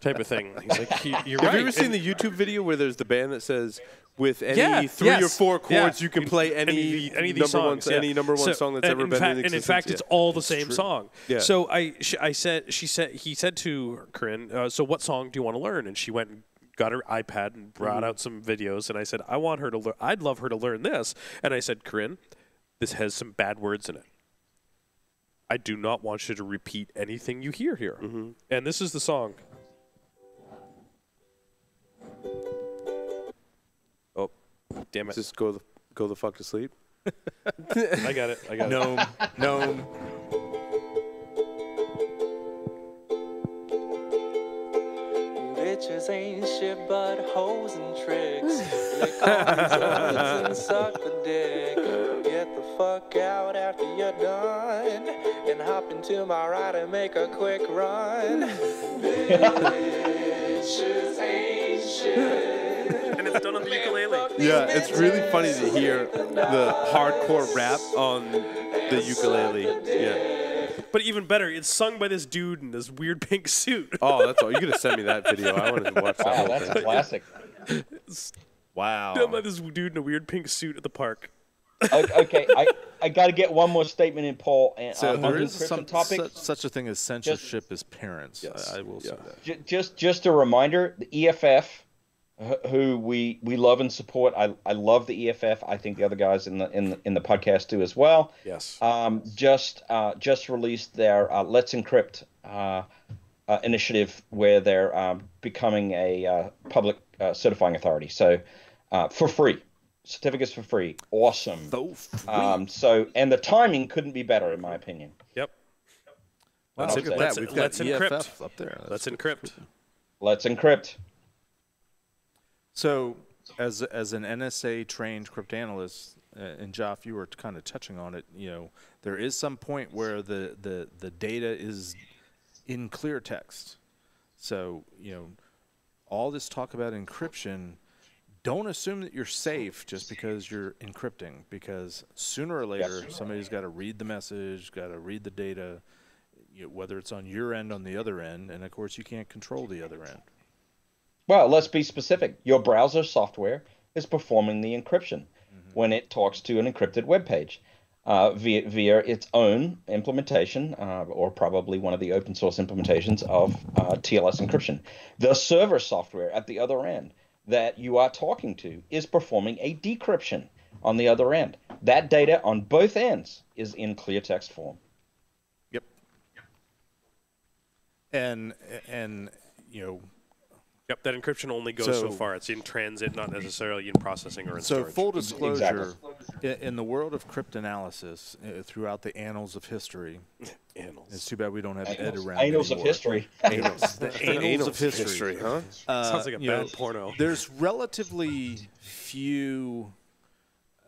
S2: type of thing. He's like, "You- "You're
S1: Have
S2: right."
S1: you ever seen
S2: And-
S1: the YouTube video where there's the band that says with any
S2: Yeah,
S1: three or
S2: yes,
S1: four
S2: yeah.
S1: chords you can play any,
S2: any, any of
S1: number
S2: songs,
S1: one
S2: yeah.
S1: any number one
S2: So-
S1: song that's
S2: and
S1: ever
S2: in
S1: been
S2: fact,
S1: in
S2: and in
S1: existence?
S2: fact, it's all the same song.
S1: Yeah.
S2: So I, sh- I said, she said, he said to Corinne, uh, "So what song do you want to learn?" And she went and got her iPad and brought
S1: Mm-hmm.
S2: out some videos. And I said, "I want her to learn. I'd love her to learn this." And I said, "Corinne, this has some bad words in it. I do not want you to repeat anything you hear here."
S1: Mm-hmm.
S2: And this is the song. Oh, damn it!
S1: Just go the go the fuck to sleep.
S2: I got it. I got it.
S3: Gnome, gnome.
S6: Bitches ain't shit but hoes and tricks. Lick on these ones and suck the dick. Get the fuck out after you're done. And hop into my ride and make a quick run. Bitches ain't shit.
S2: And it's done on the ukulele.
S1: Yeah, it's really funny to hear the hardcore rap on the ukulele. Yeah.
S2: But even better, it's sung by this dude in this weird pink suit.
S1: Oh, that's all. You gotta send me that video. I wanted to watch that.
S4: Wow, that's
S1: thing.
S4: a classic.
S3: Wow.
S2: Done by this dude in a weird pink suit at the park.
S4: Okay, I, I got to get one more statement in, Paul. And,
S3: So
S4: uh, on
S3: there
S4: the
S3: is
S4: encryption
S3: some
S4: topic.
S3: such, such a thing as censorship as parents.
S1: Yes.
S3: I, I will say that.
S4: J- just just a reminder the EFF wh- who we we love and support I, I love the EFF I think the other guys in the in the, in the podcast do as well
S2: Yes.
S4: um, just uh, just released their uh, Let's Encrypt uh, uh, initiative where they're um, becoming a uh, public uh, certifying authority so uh, for free certificates for free awesome
S3: So free.
S4: um, so and the timing couldn't be better in my opinion
S2: Yep. let's
S3: look
S2: en-
S3: at
S2: let's-
S3: that. We've
S2: let's
S3: got
S2: encrypt.
S3: EFF up there.
S2: Let's
S3: That's
S2: encrypt.
S4: Let's Encrypt
S3: So, as as an NSA trained cryptanalyst, uh, and Joff, you were kind of touching on it. You know, there is some point where the the the data is in clear text. So, you know, all this talk about encryption don't assume that you're safe just because you're encrypting, because sooner or later somebody's got to read the message, got to read the data, you whether it's on your end, on the other end, and of course you can't control the other end.
S4: Well, let's be specific. Your browser software is performing the encryption when it talks to an encrypted web page uh, via, via its own implementation, uh, or probably one of the open source implementations of uh, TLS encryption. The server software at the other end that you are talking to is performing a decryption on the other end. That data on both ends is in clear text form.
S3: Yep. And and you know
S2: Yep, that encryption only goes so,
S3: So-
S2: far. It's in transit, not necessarily in processing or in
S3: So,
S2: storage.
S3: So full disclosure,
S4: Exactly.
S3: in the world of cryptanalysis, uh, throughout the annals of history, annals. it's
S2: Annals.
S3: too bad we don't have Ed around
S4: annals of history.
S3: Annals, the annals of history.
S1: huh?
S3: Uh,
S2: Sounds like a
S3: you
S2: bad
S3: know,
S2: porno.
S3: There's relatively few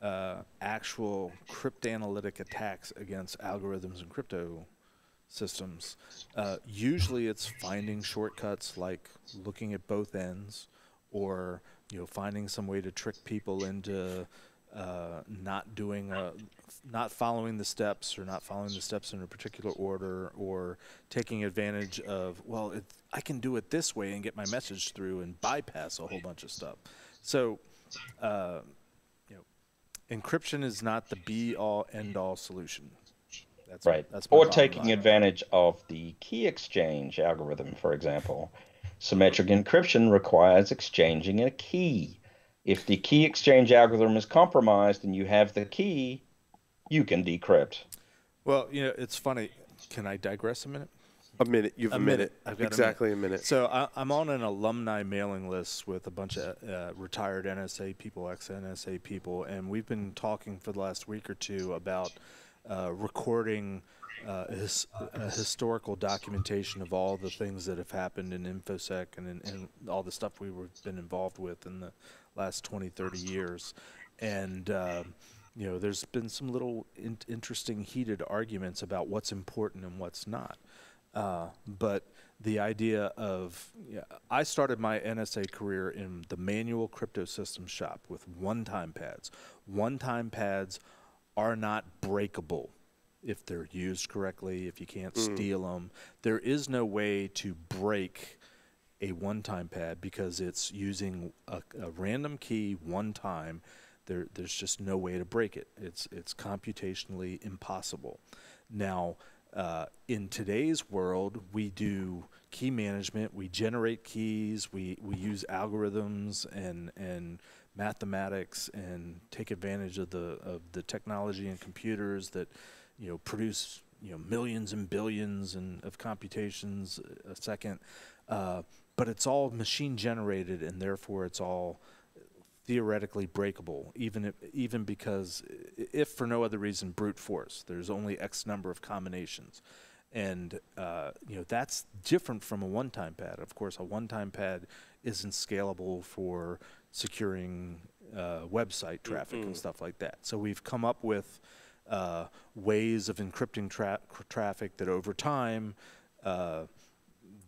S3: uh, actual cryptanalytic attacks against algorithms and crypto systems. Uh, usually, it's finding shortcuts like looking at both ends, or you know, finding some way to trick people into uh, not doing a, not following the steps or not following the steps in a particular order or taking advantage of well it, i can do it this way and get my message through and bypass a whole bunch of stuff so uh, you know encryption is not the be all end all solution that's
S4: Right.
S3: that's
S4: or taking
S3: line.
S4: advantage of the key exchange algorithm, for example. Symmetric encryption requires exchanging a key. If the key exchange algorithm is compromised and you have the key, you can decrypt.
S3: well you know it's funny can i digress a minute
S1: A minute. You've a,
S3: A
S1: minute.
S3: minute. I've got a
S1: exactly a minute.
S3: So I, I'm on an alumni mailing list with a bunch of uh, retired NSA people, ex-NSA people, and we've been talking for the last week or two about recording uh, his, uh, historical documentation of all the things that have happened in InfoSec and, in, and all the stuff we've been involved with in the last 20, 30 years. And uh, you know, there's been some little in- interesting, heated arguments about what's important and what's not. Uh, but the idea of I started my NSA career in the manual crypto system shop with one-time pads. One-time pads are not breakable if they're used correctly. If you can't steal them, there is no way to break a one-time pad because it's using a, a random key one time. There, there's just no way to break it. It's it's computationally impossible. Now, uh, in today's world, we do key management. We generate keys. We we use algorithms and and mathematics and take advantage of the of the technology and computers that you know produce you know millions and billions and of computations a second. Uh, but it's all machine generated, and therefore it's all theoretically breakable, even if, even because if for no other reason brute force, there's only X number of combinations, and uh, you know that's different from a one-time pad. Of course, a one-time pad isn't scalable for securing uh, website traffic and stuff like that. So we've come up with uh, ways of encrypting tra- traffic that over time uh,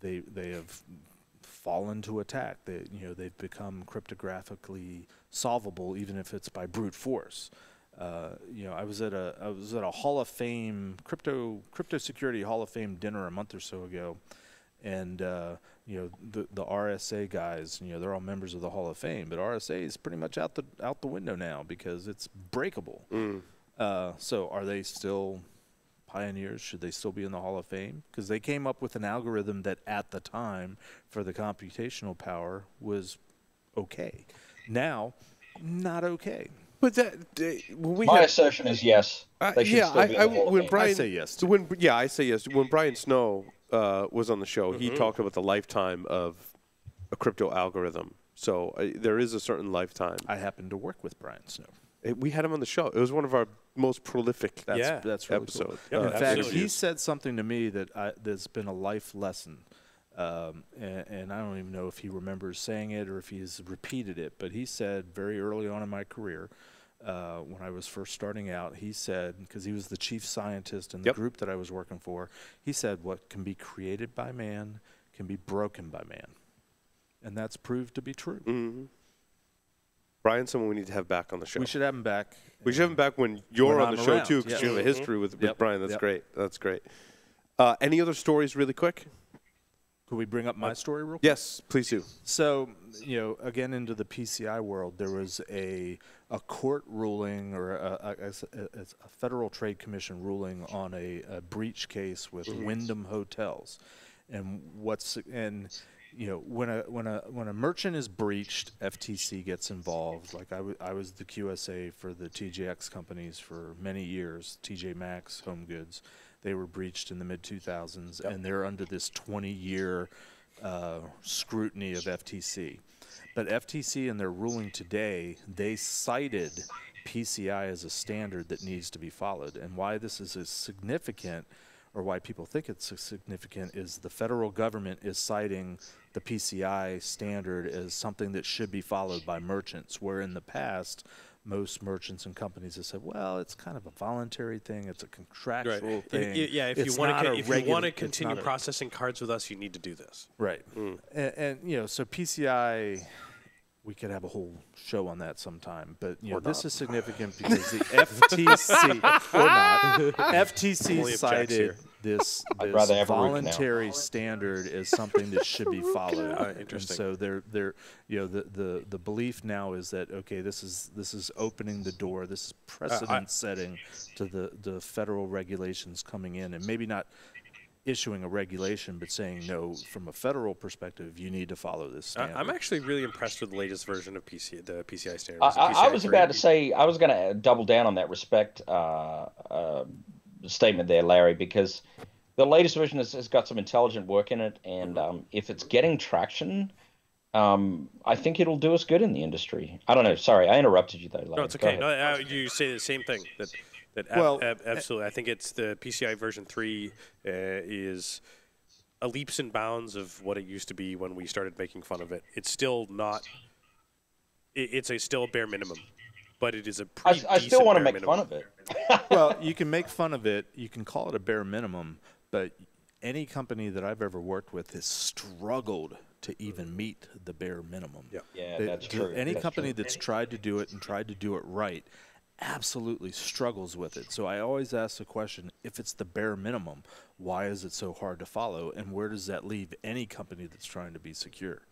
S3: they they have fallen to attack. They you know they've become cryptographically solvable, even if it's by brute force. Uh, you know, I was at a I was at a Hall of Fame crypto crypto security Hall of Fame dinner a month or so ago, and uh, you know the the RSA guys, you know, they're all members of the Hall of Fame, but RSA is pretty much out the out the window now because it's breakable. Uh, so are they still pioneers? Should they still be in the Hall of Fame? Because they came up with an algorithm that at the time for the computational power was okay. Now, not okay.
S1: But that uh, we
S4: My
S1: had,
S4: assertion is yes.
S1: uh,
S4: They should
S1: yeah,
S4: still
S1: I,
S4: be in
S1: I,
S4: the Hall of
S1: when
S4: Fame.
S1: Brian
S3: say yes to
S1: when yeah, I say yes. When Brian Snow uh, was on the show, he
S3: Mm-hmm.
S1: talked about the lifetime of a crypto algorithm. So uh, there is a certain lifetime.
S3: I happened to work with Brian Snow.
S1: Uh, we had him on the show. It was one of our most prolific.
S3: That's,
S2: Yeah.
S3: that's really cool.
S1: episode.
S2: Yep,
S3: In
S1: uh,
S3: fact,
S2: absolutely.
S3: he said something to me that I, that's been a life lesson. Um, and, and I don't even know if he remembers saying it or if he's repeated it, but he said very early on in my career, uh, when I was first starting out, he said, because he was the chief scientist in the
S1: Yep.
S3: group that I was working for, he said, What can be created by man can be broken by man. And that's proved to be true.
S1: Mhm. Brian, someone we need to have back on the show.
S3: We should have him back.
S1: We should have him back when you're
S3: When
S1: on
S3: I'm
S1: the show
S3: around,
S1: too, because
S3: yeah.
S1: you have a history with, with
S3: Yep,
S1: Brian. That's
S3: yep.
S1: great. That's great. Uh, any other stories, really quick?
S3: Could we bring up my uh, story real quick?
S1: Yes, please do.
S3: So, you know, again into the PCI world, there was a a court ruling or a, a, a, a federal trade commission ruling on a, breach case with mm-hmm. Wyndham Hotels, and what's and you know when a when a when a merchant is breached, FTC gets involved. Like I, w- I was the QSA for the TJX companies for many years, TJ Maxx, Home Goods. They were breached in the mid 2000s, and they're under this 20 year uh, scrutiny of FTC. But FTC, in their ruling today, they cited PCI as a standard that needs to be followed. And why this is significant, or why people think it's significant, is the federal government is citing the PCI standard as something that should be followed by merchants, where in the past, most merchants and companies have said, "Well, it's kind of a voluntary thing; it's a contractual
S2: If-
S3: thing."
S2: i- yeah, if
S3: It's
S2: you want to, if you want to continue
S3: not
S2: processing cards with us, you need to do this.
S3: Right. Mm. And, and you know, so PCI, we could have a whole show on that sometime. But you know, this is significant because the FTC or not, FTC cited this, this
S4: rather have a root canal.
S3: voluntary standard is something that should be followed.
S2: Uh,
S3: And
S2: interesting.
S3: so they're they're you know the, the the belief now is that okay, this is this is opening the door. This is precedent setting to the the federal regulations coming in, and maybe not issuing a regulation, but saying no, from a federal perspective, you need to follow this
S2: I,
S3: standard.
S2: I'm actually really impressed with the latest version of PC, the PCI standard.
S4: I,
S2: Is it
S4: I, I was
S2: three?
S4: about to say I was going to double down on that respect uh, uh, statement there, Larry, because the latest version has, has got some intelligent work in it, and um, if it's getting traction, um, I think it'll do us good in the industry. I don't know. Sorry, I interrupted you though. Larry.
S2: No, it's okay. No, uh, you say the same thing. That that
S3: Well,
S2: ab- absolutely. I think it's the PCI version three uh, is a leaps and bounds of what it used to be when we started making fun of it. It's still not. It, it's a still bare minimum, but it is a
S4: I,
S2: pretty
S4: I still
S2: decent
S4: want to
S2: bare
S4: make
S2: minimum.
S4: fun of it.
S3: well, you can make fun of it. You can call it a bare minimum, but any company that I've ever worked with has struggled to even meet the bare minimum.
S2: Yeah.
S4: Yeah,
S3: They-
S4: that's true.
S3: Any
S4: That's
S3: company
S4: true.
S3: that's tried to do it and tried to do it right absolutely struggles with it. So I always ask the question if it's the bare minimum, why is it so hard to follow? And where does that leave any company that's trying to be secure?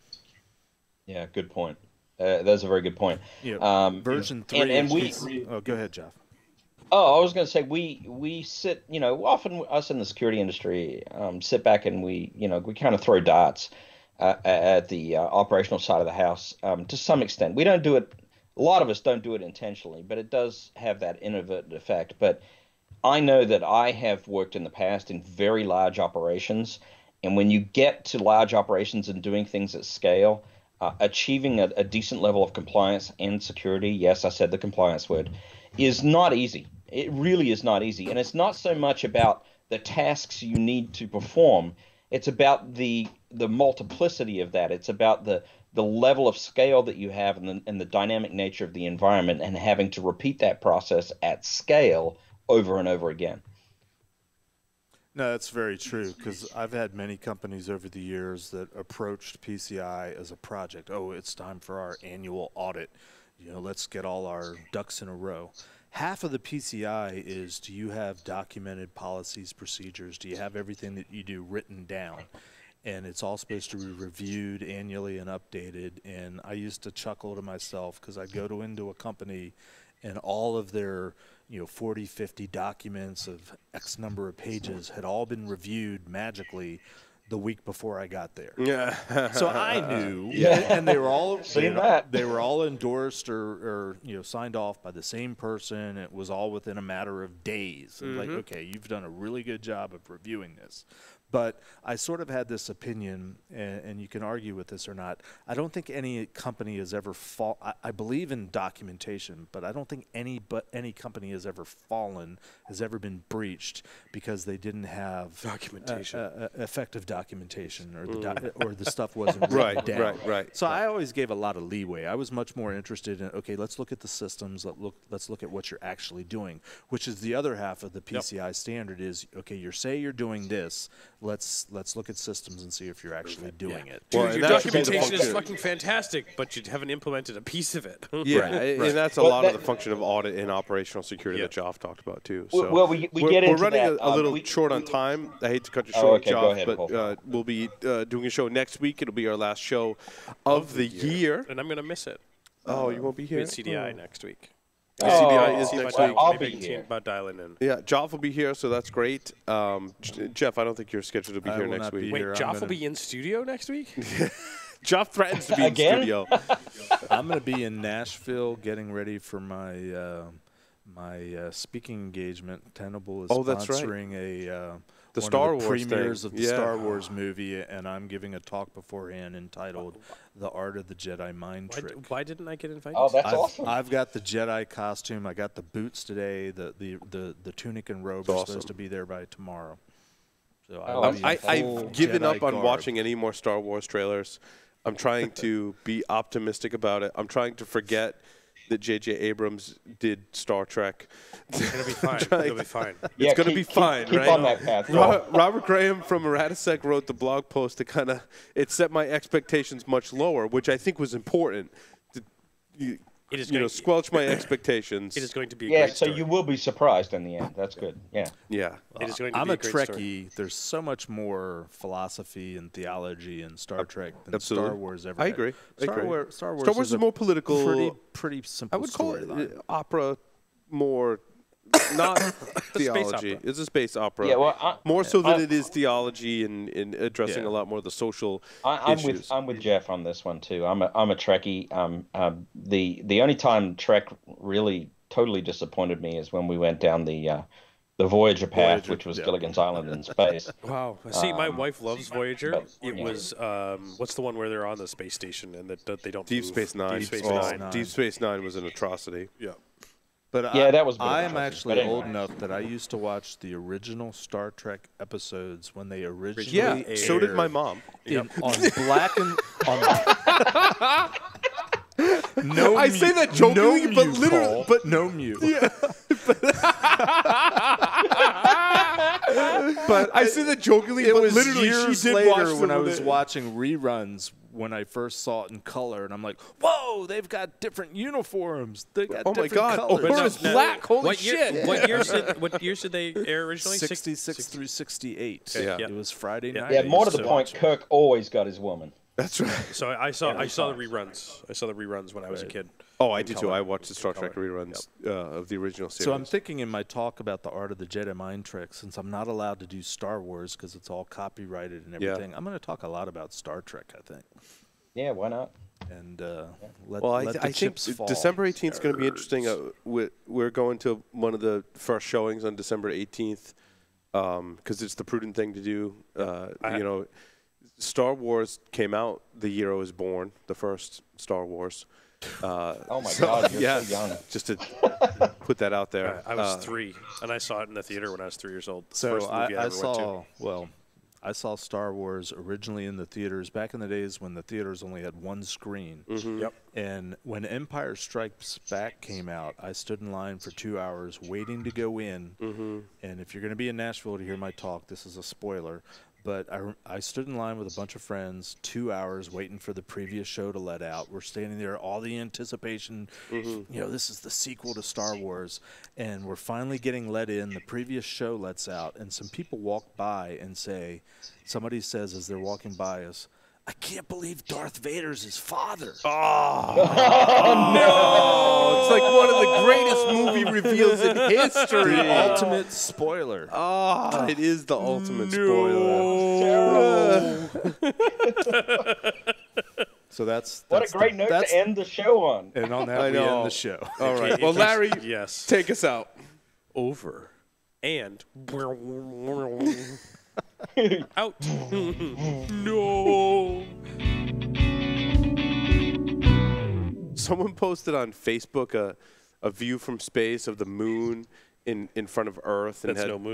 S4: Yeah, good point. Uh, that's a very good point.
S3: Know,
S4: Um,
S3: version three.
S4: and, and we,
S3: is- oh, go ahead, Jeff.
S4: Oh, I was going to say we we sit, you know, often us in the security industry um, sit back and we, you know, we kind of throw darts uh, at the uh, operational side of the house um, to some extent. We don't do it. A lot of us don't do it intentionally, but it does have that inadvertent effect. But I know that I have worked in the past in very large operations, and when you get to large operations and doing things at scale, uh, achieving a, a decent level of compliance and security, yes, I said the compliance word, is not easy. It really is not easy. And it's not so much about the tasks you need to perform, it's about the the multiplicity of that. It's about the the level of scale that you have and the, and the dynamic nature of the environment and having to repeat that process at scale over and over again.
S3: No, that's very true because I've had many companies over the years that approached PCI as a project. Oh, it's time for our annual audit. You know, let's get all our ducks in a row. Half of the PCI is do you have documented policies, procedures? Do you have everything that you do written down? And it's all supposed to be reviewed annually and updated. And I used to chuckle to myself because I'd go to into a company and all of their you know 40 50 documents of x number of pages had all been reviewed magically the week before I got there.
S1: Yeah.
S3: So I knew, yeah. and they were all they,
S4: Seen that.
S3: they were all endorsed or, or you know signed off by the same person. It was all within a matter of days. And Like, mm-hmm. okay, you've done a really good job of reviewing this. But I sort of had this opinion, and, and you can argue with this or not. I don't think any company has ever fall. I, I believe in documentation, but I don't think any but any company has ever fallen, has ever been breached because they didn't have
S2: Documentation.
S3: uh, uh, effective documentation, or the doc- or the stuff wasn't
S1: Right,
S3: down.
S1: right, right,
S3: So I always gave a lot of leeway. I was much more interested in okay, let's look at the systems. Let look let's look at what you're actually doing, which is the other half of the PCI standard. Is okay, you say you're doing this. Let's let's look at systems and see if you're actually doing it.
S1: Well,
S2: Dude,
S1: and
S2: your
S1: that should be the
S2: documentation is fucking fantastic, but you haven't implemented a piece of it.
S1: Yeah,
S3: Right,
S1: a-
S3: right.
S1: and that's a
S4: Well,
S1: lot of the function of audit and operational security
S2: Yeah.
S1: that Joff talked about too.
S4: Well-
S1: So
S4: well, we- we
S1: we're,
S4: get
S1: we're
S4: into
S1: running
S4: that.
S1: a, a
S4: Um,
S1: little
S4: we-
S1: short on time. I hate to cut you
S4: Oh,
S1: short,
S4: okay,
S1: Joff,
S4: ahead,
S1: but uh, we'll be uh, doing a show next week. It'll be our last show of, the year.
S2: and I'm gonna miss it.
S1: Oh, you won't be
S2: Be
S1: here.
S2: at CDI next week.
S1: CDI
S4: Oh,
S1: is
S2: See
S1: next week.
S4: I'll be
S2: I can see
S4: here.
S2: about dialing in.
S1: Yeah, Joff will be here, so that's great. Um, J- Jeff, I don't think you're scheduled to be
S3: I
S1: here next
S3: not be
S1: week.
S2: Wait,
S3: here,
S2: Joff will
S3: gonna-
S2: be in studio next week.
S1: Joff threatens to be in studio.
S3: I'm going to be in Nashville getting ready for my uh, my uh, speaking engagement. Tenable is
S1: Oh, that's right.
S3: sponsoring a uh,
S1: The
S3: one
S1: Star
S3: of the
S1: Wars
S3: premieres
S1: thing.
S3: of the
S1: Yeah.
S3: Star Wars movie, and I'm giving a talk beforehand entitled "The Art of the Jedi Mind
S2: Why,
S3: Trick."
S2: d- why didn't I get invited?
S4: Oh, that's
S3: I've,
S4: awesome.
S3: I've got the Jedi costume. I got the boots today. The the the, the tunic and robe are
S1: awesome.
S3: supposed to be there by tomorrow. So I
S4: Oh,
S3: will
S4: that's
S3: be
S1: I,
S3: in full
S1: I've given
S3: Jedi
S1: up on
S3: garb.
S1: watching any more Star Wars trailers. I'm trying to be optimistic about it. I'm trying to forget that J.J. Abrams did Star Trek.
S2: It's gonna be fine.
S1: trying-
S2: It'll be fine.
S4: Yeah,
S1: it's going to
S4: keep-
S1: be fine,
S4: keep
S1: right?
S4: on that path, Joel.
S1: Ro- Robert Graham from Erratasec wrote the blog post to kind of it set my expectations much lower, which I think was important. To, you,
S2: It is
S1: you know,
S2: going-
S1: squelch my expectations.
S2: It is going to be a
S4: Yeah,
S2: great
S4: so
S2: story.
S4: you will be surprised in the end. That's good. Yeah.
S1: yeah.
S2: It is going to
S3: I'm
S2: be
S3: a
S2: a
S3: Trekkie.
S2: story.
S3: There's so much more philosophy and theology in Star Trek than
S1: absolutely.
S3: Star Wars ever.
S1: I
S3: had.
S1: agree. I
S3: Star,
S1: agree.
S3: War, Star Wars.
S1: Star Wars is
S3: a
S1: more political.
S3: Pretty, pretty simple.
S1: I would call it
S3: storyline.
S1: uh, opera more not theology.
S2: opera.
S1: It's a space opera.
S4: Yeah, well, I-
S1: more so than
S4: I-
S1: it is theology and, and addressing
S3: Yeah.
S1: a lot more of the social
S4: I, I'm
S1: issues.
S4: with I'm with Jeff on this one too. I'm a I'm a Trekkie. Um, um, the the only time Trek really totally disappointed me is when we went down the uh, the Voyager path,
S1: Voyager,
S4: which was
S1: yeah.
S4: Gilligan's Island in space.
S2: Wow. See, my
S4: Um,
S2: wife loves Voyager.
S4: but,
S2: It
S4: yeah.
S2: was um, what's the one where they're on the space station and that, that they don't
S1: Deep
S2: move?
S1: Space Nine.
S2: Deep Space
S1: Oh,
S2: Nine.
S3: Nine.
S1: Deep Space Nine was an atrocity.
S2: Yeah.
S3: But
S4: Yeah,
S3: I,
S4: that was a bit of
S3: I
S4: a
S3: am actually
S4: anyway.
S3: old enough that I used to watch the original Star Trek episodes when they originally
S1: Yeah, so did my mom.
S3: in, on black and on. no,
S1: I say that jokingly,
S3: no
S1: but
S3: mute,
S1: literally-
S3: Paul.
S1: but-
S3: no mute.
S1: But I say that jokingly,
S3: It
S1: but
S3: was
S1: literally
S3: years
S1: she did
S3: later
S1: watch
S3: when I was
S1: the-
S3: watching reruns when I first saw it in color, and I'm like, "Whoa, they've got different uniforms. They got
S1: Oh my
S3: different
S1: God,
S3: colors."
S1: Uhura is black. Holy
S2: what year,
S1: shit.
S2: What years did what years did they air originally?
S3: 66 through 68.
S1: Yeah.
S3: It was Friday night.
S4: Yeah, more to
S3: used
S4: the point,
S3: watch.
S4: Kirk always got his woman.
S1: That's right.
S2: So I saw I saw the reruns. I saw the reruns when I was a kid.
S1: Oh, I
S2: In
S1: did too. I watched the Star Trek
S2: color.
S1: reruns uh, of the original series.
S3: So I'm thinking in my talk about the art of the Jedi mind trick, since I'm not allowed to do Star Wars because it's all copyrighted and
S1: Yeah.
S3: everything, I'm going to talk a lot about Star Trek, I think.
S4: Yeah, why not?
S3: And uh, let,
S1: Well, I,
S3: let
S1: th-
S3: the
S1: I think
S3: fall.
S1: December 18th is going to be interesting. Uh, we- we're going to one of the first showings on December 18th because it's the prudent thing to do. Uh, you know, Star Wars came out the year I was born, the first Star Wars. Uh,
S4: Oh my
S1: so-
S4: God, you're
S1: yeah,
S4: so young.
S1: Just to put that out there.
S2: I was
S1: Uh,
S2: three, and I saw it in the theater when I was three years old.
S3: So
S2: First movie
S3: I,
S2: I,
S3: I
S2: ever went to.
S3: saw, well, I saw Star Wars originally in the theaters back in the days when the theaters only had one screen.
S1: Mm-hmm.
S2: Yep.
S3: And when Empire Strikes Back came out, I stood in line for two hours waiting to go in.
S1: Mm-hmm.
S3: And if you're going to be in Nashville to hear my talk, this is a spoiler. But I, I stood in line with a bunch of friends, two hours waiting for the previous show to let out. We're standing there, all the anticipation.
S1: Mm-hmm.
S3: You know, this is the sequel to Star Wars. And we're finally getting let in. The previous show lets out. And some people walk by and say, somebody says as they're walking by us, I can't believe Darth Vader's his father.
S1: Oh, no. it's like one of the greatest movie reveals in history.
S3: The ultimate spoiler.
S1: Oh, it is the ultimate spoiler.
S3: So that's,
S4: What a
S3: that's the-
S4: great note
S3: that's-
S4: to end the show on.
S3: And on that,
S1: I
S3: we
S1: know.
S3: end the show.
S1: All right. Well, Larry,
S2: yes,
S1: take us out.
S2: over and out. no.
S1: Someone posted on Facebook a, a view from space of the moon in, in front of Earth and
S2: That's
S1: had
S2: no move.